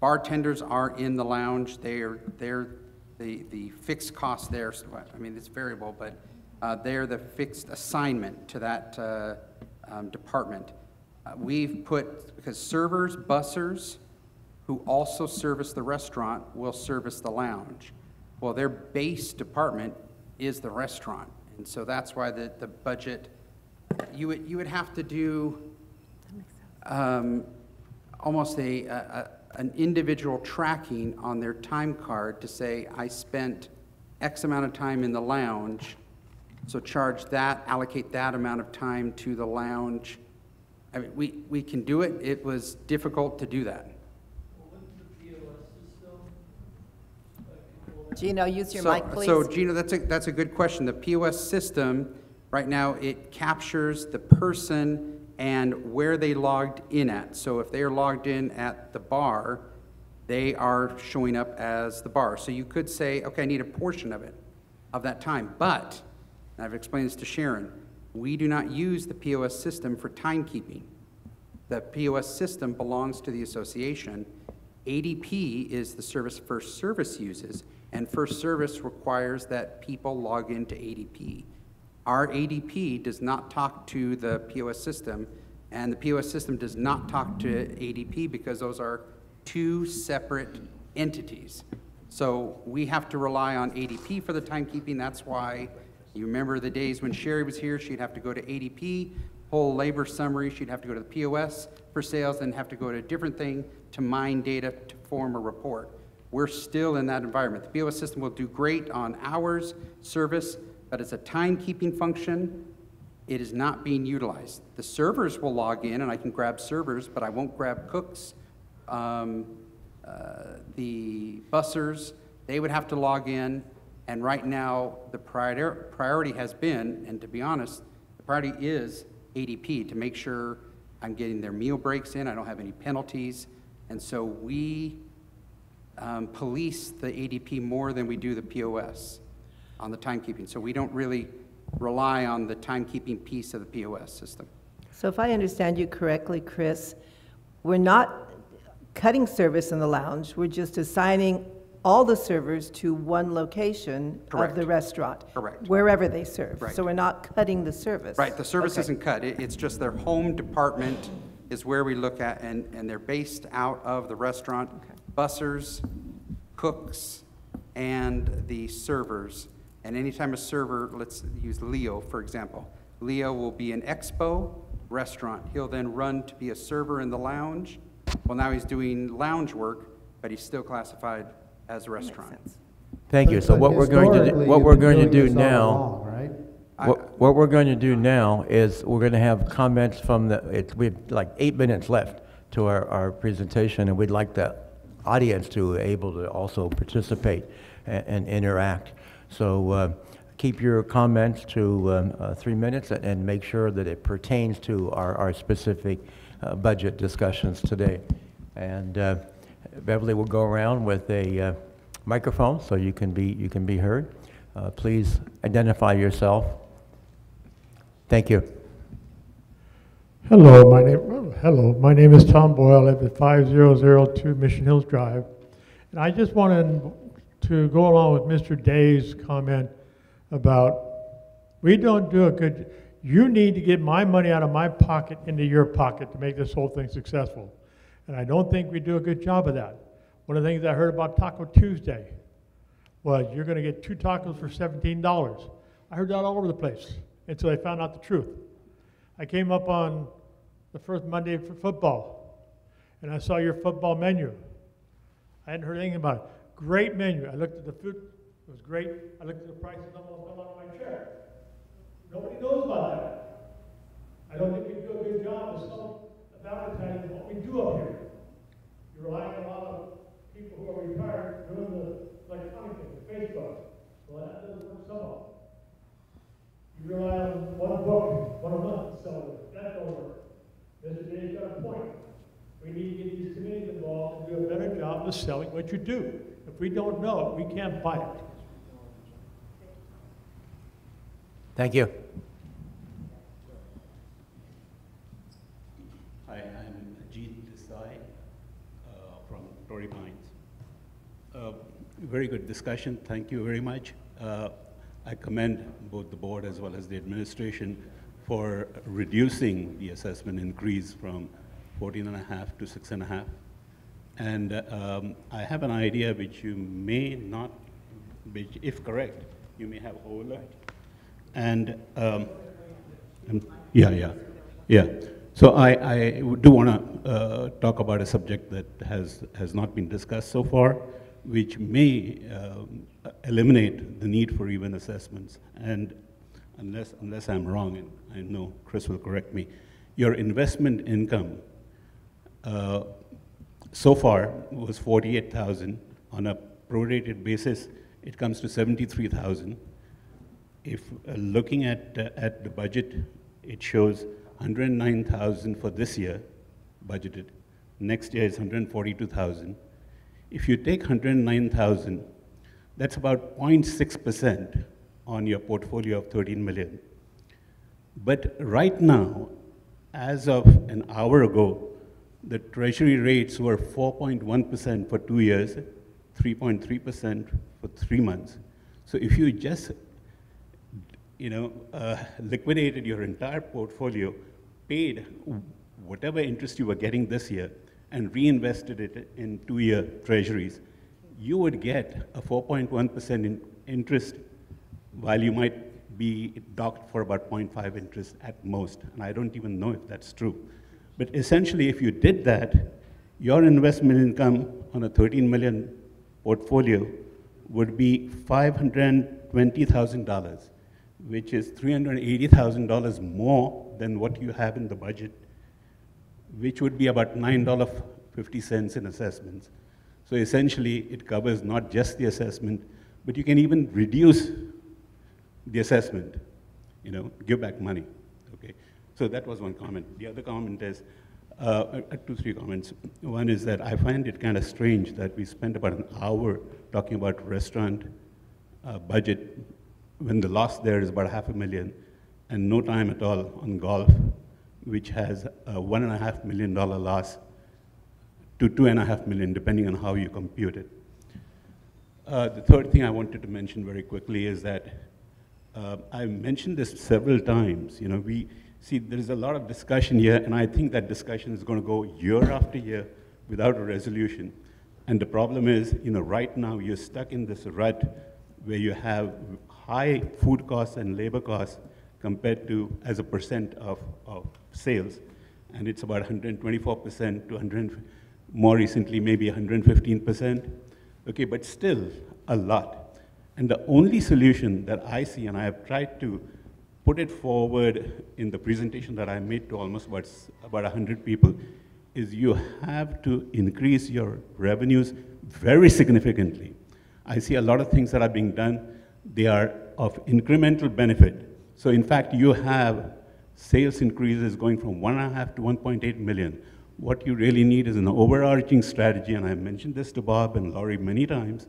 bartenders are in the lounge, they're, they're, the, the fixed cost there, I mean, it's variable, but uh, they're the fixed assignment to that uh, um, department. Uh, We've put, because servers, bussers, who also service the restaurant will service the lounge. Well, their base department is the restaurant, and so that's why the, the budget, you would, you would have to do um, almost a, a, a- an individual tracking on their time card to say, I spent X amount of time in the lounge, so charge that, allocate that amount of time to the lounge. I mean, we, we can do it, it was difficult to do that. Gino, use your So- mic, please. So Gina, that's a, that's a good question. The POS system, right now, it captures the person and where they logged in at. So if they are logged in at the bar, they are showing up as the bar. So you could say, okay, I need a portion of it, of that time. But, and I've explained this to Sharon, we do not use the POS system for timekeeping. The POS system belongs to the association. ADP is the service First Service uses, and First Service requires that people log into ADP. Our ADP does not talk to the POS system, and the POS system does not talk to ADP because those are two separate entities. So we have to rely on ADP for the timekeeping. That's why, you remember the days when Sherry was here, she'd have to go to ADP, whole labor summary, she'd have to go to the POS for sales, then have to go to a different thing to mine data to form a report. We're still in that environment. The POS system will do great on hours, service, but it's a timekeeping function. It is not being utilized. The servers will log in, and I can grab servers, but I won't grab cooks. Um, uh, The bussers, they would have to log in, and right now, the prior- priority has been, and to be honest, the priority is ADP, to make sure I'm getting their meal breaks in, I don't have any penalties. And so we um, police the ADP more than we do the POS on the timekeeping. So we don't really rely on the timekeeping piece of the POS system. So if I understand you correctly, Chris, we're not cutting service in the lounge, we're just assigning all the servers to one location of the restaurant. Correct. Wherever they serve. Right. So we're not cutting the service. Right, the service Okay. isn't cut, It- it's just their home department is where we look at, and, and they're based out of the restaurant. Bussers, cooks, and the servers. And anytime a server, let's use Leo, for example. Leo will be an expo restaurant. He'll then run to be a server in the lounge. Well, now he's doing lounge work, but he's still classified as a restaurant. Thank you. So But what we're going to, do- historically, what you've we're been going to doing do this all now, along, Right? what, what we're going to do now is we're going to have comments from the, it's, we have like eight minutes left to our, our presentation, and we'd like the audience to be able to also participate and, and interact. So, uh, keep your comments to, um, uh, three minutes and- and make sure that it pertains to our, our specific, uh, budget discussions today. And, uh, Beverly will go around with a, uh, microphone so you can be, you can be heard. Uh, please identify yourself. Thank you. Hello, my name, hello, my name is Tom Boyle, I live at 5002 Mission Hills Drive. And I just wanted to go along with Mr. Day's comment about, we don't do a good, you need to get my money out of my pocket into your pocket to make this whole thing successful. And I don't think we do a good job of that. One of the things I heard about Taco Tuesday was you're gonna get two tacos for $17. I heard that all over the place until I found out the truth. I came up on the first Monday for football, and I saw your football menu. I hadn't heard anything about it. Great menu. I looked at the food, it was great. I looked at the prices them fell out of my chair. Nobody knows about that. I don't think we do a good job of some advertising what we do up here. You're relying on a lot of people who are retired doing the electronic thing, the Facebook. Well, that doesn't work so well. You rely on one book, one a month, so that don't work. Mr. Day's got a point. We need to get these committees involved and do a better job of selling what you do. If we don't know it, we can't buy it. Thank you. Hi, I'm Ajit Desai uh, from Pines. Uh, Very good discussion, thank you very much. Uh, I commend both the board as well as the administration for reducing the assessment increase from 14 and a half to six and a half. And um, I have an idea which you may not, which if correct, you may have overlooked. And um, yeah, yeah, yeah. So I, I do want to uh, talk about a subject that has, has not been discussed so far, which may um, eliminate the need for even assessments. And unless, unless I'm wrong, and I know Chris will correct me, your investment income uh, so far was 48,000. On a prorated basis, it comes to 73,000. If uh, looking at, uh, at the budget, it shows 109,000 for this year budgeted. Next year is 142,000. If you take 109,000, that's about 0.6% on your portfolio of 13 million. But right now, as of an hour ago, the treasury rates were 4.1% for two years, 3.3% for three months. So if you just, you know, uh, liquidated your entire portfolio, paid whatever interest you were getting this year, and reinvested it in two-year treasuries, you would get a 4.1% in interest while you might be docked for about 0.5 interest at most. And I don't even know if that's true. But essentially, if you did that, your investment income on a 13 million portfolio would be $520,000, which is $380,000 more than what you have in the budget, which would be about $9.50 in assessments. So essentially, it covers not just the assessment, but you can even reduce the assessment, you know, give back money, okay? So that was one comment. The other comment is, uh, uh, two, three comments. One is that I find it kind of strange that we spent about an hour talking about restaurant uh, budget when the loss there is about half a million and no time at all on golf, which has a one and a half million dollar loss to two and a half million, depending on how you compute it. Uh, the third thing I wanted to mention very quickly is that uh, I've mentioned this several times. You know, we see there is a lot of discussion here, and I think that discussion is going to go year after year without a resolution. And the problem is, you know, right now you're stuck in this rut where you have high food costs and labor costs compared to as a percent of, of sales, and it's about 124% to 100, more recently maybe 115%. Okay, but still a lot. And the only solution that I see, and I have tried to put it forward in the presentation that I made to almost about, about 100 people, is you have to increase your revenues very significantly. I see a lot of things that are being done, they are of incremental benefit. So in fact, you have sales increases going from one and a half to 1.8 million. What you really need is an overarching strategy, and I mentioned this to Bob and Laurie many times,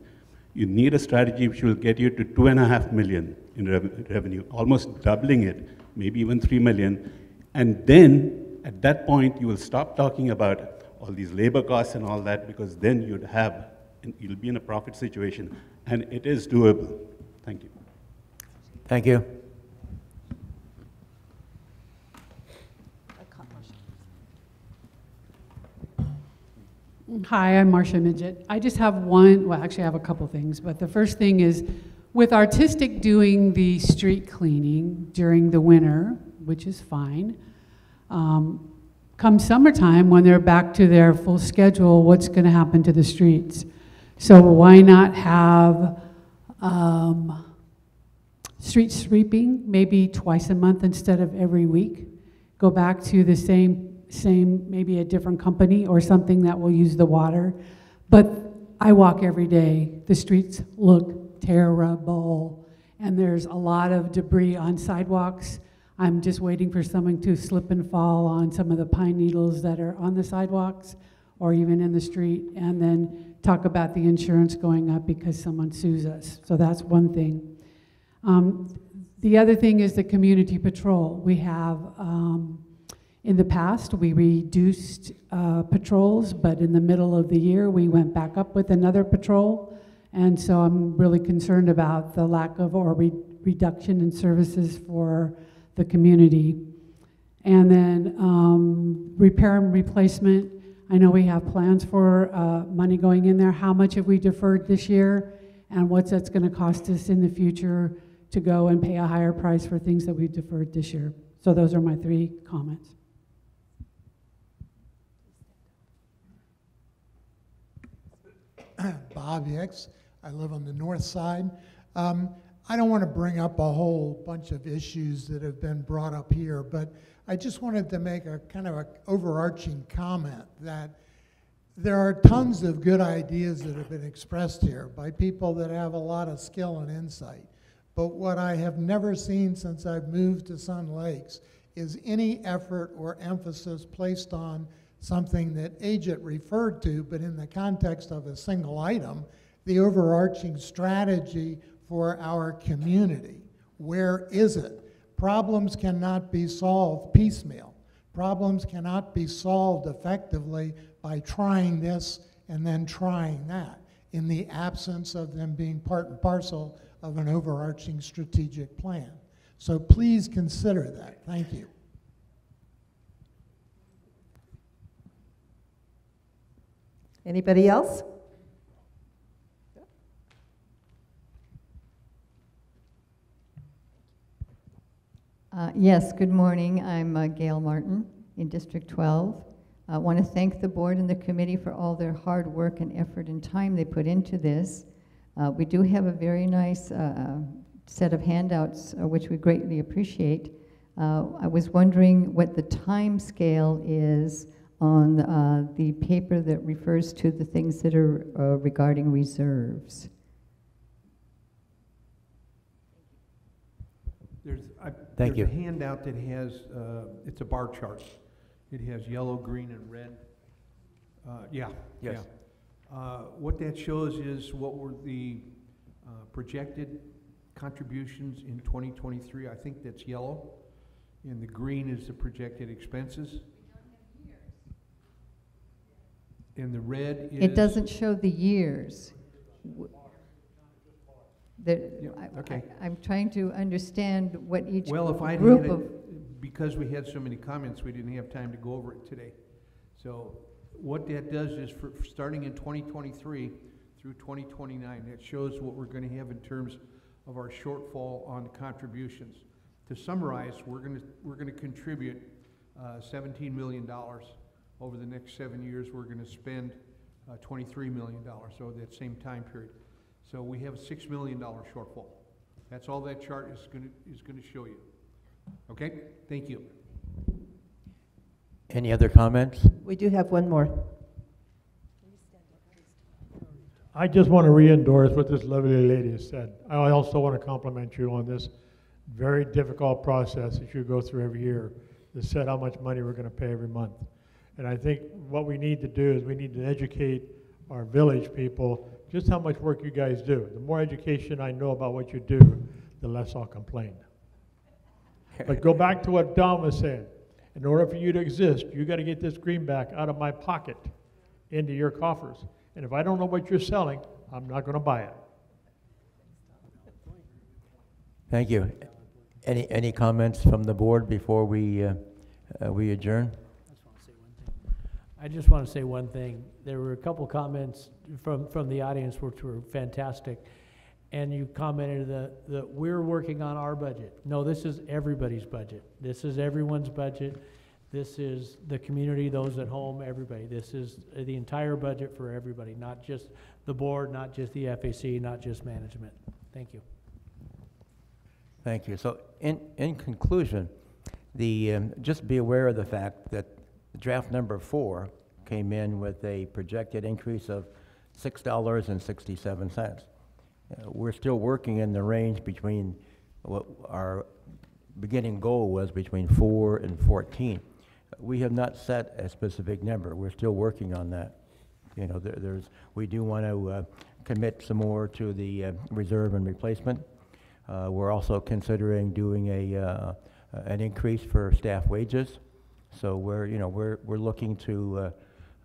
you need a strategy which will get you to two and a half million in rev revenue, almost doubling it, maybe even three million. And then at that point, you will stop talking about all these labor costs and all that, because then you'd have, you'll be in a profit situation, and it is doable. Thank you. Thank you. Hi, I'm Marcia Midget. I just have one, well, actually, I have a couple things, but the first thing is with Artistic doing the street cleaning during the winter, which is fine, um, come summertime, when they're back to their full schedule, what's going to happen to the streets? So why not have um, street sweeping maybe twice a month instead of every week? Go back to the same same, maybe a different company or something that will use the water. But I walk every day. The streets look terrible. And there's a lot of debris on sidewalks. I'm just waiting for someone to slip and fall on some of the pine needles that are on the sidewalks or even in the street. And then talk about the insurance going up because someone sues us. So that's one thing. Um, the other thing is the community patrol. We have um, in the past, we reduced uh, patrols, but in the middle of the year, we went back up with another patrol. And so I'm really concerned about the lack of or re reduction in services for the community. And then um, repair and replacement. I know we have plans for uh, money going in there. How much have we deferred this year? And what's that's going to cost us in the future to go and pay a higher price for things that we've deferred this year? So those are my three comments. Bob Hicks. I live on the north side. Um, I don't want to bring up a whole bunch of issues that have been brought up here, but I just wanted to make a kind of an overarching comment that there are tons of good ideas that have been expressed here by people that have a lot of skill and insight. But what I have never seen since I've moved to Sun Lakes is any effort or emphasis placed on something that Ajit referred to, but in the context of a single item, the overarching strategy for our community. Where is it? Problems cannot be solved piecemeal. Problems cannot be solved effectively by trying this and then trying that in the absence of them being part and parcel of an overarching strategic plan. So please consider that. Thank you. Anybody else? Uh, Yes, good morning. I'm uh, Gail Martin in District 12. I want to thank the board and the committee for all their hard work and effort and time they put into this. Uh, We do have a very nice uh, set of handouts, uh, which we greatly appreciate. Uh, I was wondering what the time scale is on uh, the paper that refers to the things that are uh, regarding reserves. There's, I, Thank there's a handout that has, uh, it's a bar chart. It has yellow, green, and red. Uh, yeah. Yes. yeah. Uh, what that shows is what were the uh, projected contributions in 2023. I think that's yellow. And the green is the projected expenses. And the red is. It doesn't show the years. The, Yeah, I- okay. I- I'm trying to understand what each Well, if I had group it, of, because we had so many comments, we didn't have time to go over it today. So what that does is for, for starting in twenty twenty-three through twenty twenty-nine, it shows what we're gonna have in terms of our shortfall on contributions. To summarize, we're gonna, we're gonna contribute, uh, seventeen million dollars. Over the next seven years, we're gonna spend, uh, twenty-three million dollars, so that same time period. So we have a six million dollar shortfall. That's all that chart is gonna, is gonna show you. Okay, thank you. Any other comments? We do have one more. I just want to re-endorse what this lovely lady has said. I also want to compliment you on this very difficult process that you go through every year to set how much money we're going to pay every month. And I think what we need to do is we need to educate our village people just how much work you guys do. The more education I know about what you do, the less I'll complain. But go back to what Don was saying. In order for you to exist, you gotta get this greenback out of my pocket into your coffers. And if I don't know what you're selling, I'm not gonna buy it. Thank you. Any, any comments from the board before we, uh, uh, we adjourn? I just want to say one thing. There were a couple comments from, from the audience which were fantastic. And you commented that, that we're working on our budget. No, this is everybody's budget. This is everyone's budget. This is the community, those at home, everybody. This is the entire budget for everybody, not just the board, not just the FAC, not just management. Thank you. Thank you. So in, in conclusion, the, um, just be aware of the fact that draft number four came in with a projected increase of six dollars and sixty-seven cents. Uh, We're still working in the range between what our beginning goal was between four and fourteen. We have not set a specific number. We're still working on that. You know, there, there's, we do want to, uh, commit some more to the, uh, reserve and replacement. Uh, we're also considering doing a, uh, an increase for staff wages. So we're, you know, we're, we're looking to, uh,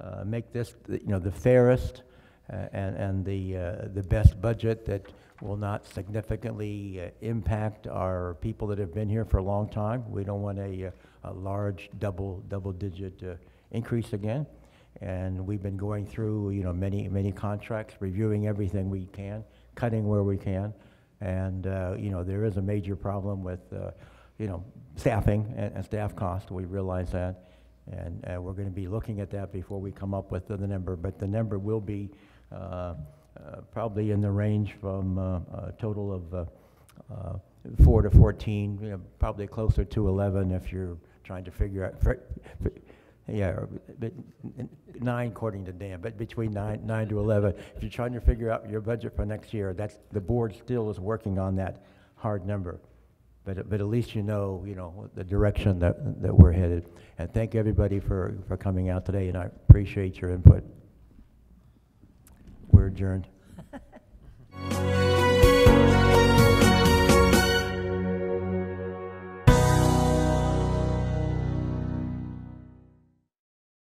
uh, make this, you know, the fairest, uh, and, and the, the best budget that will not significantly impact our people that have been here for a long time. We don't want a, a large double, double-digit increase again. And we've been going through, you know, many, many contracts, reviewing everything we can, cutting where we can. And, uh, you know, there is a major problem with, uh, you know, staffing and, and staff cost. We realize that. And uh, we're going to be looking at that before we come up with the number. But the number will be uh, uh, probably in the range from uh, a total of uh, uh, 4 to 14, you know, probably closer to 11 if you're trying to figure out, fr- fr- yeah, but nine according to Dan, but between nine, nine to 11. If you're trying to figure out your budget for next year, that's, the board still is working on that hard number but, but at least you know, you know, the direction that, that we're headed. And thank everybody for, for coming out today, and I appreciate your input. We're adjourned.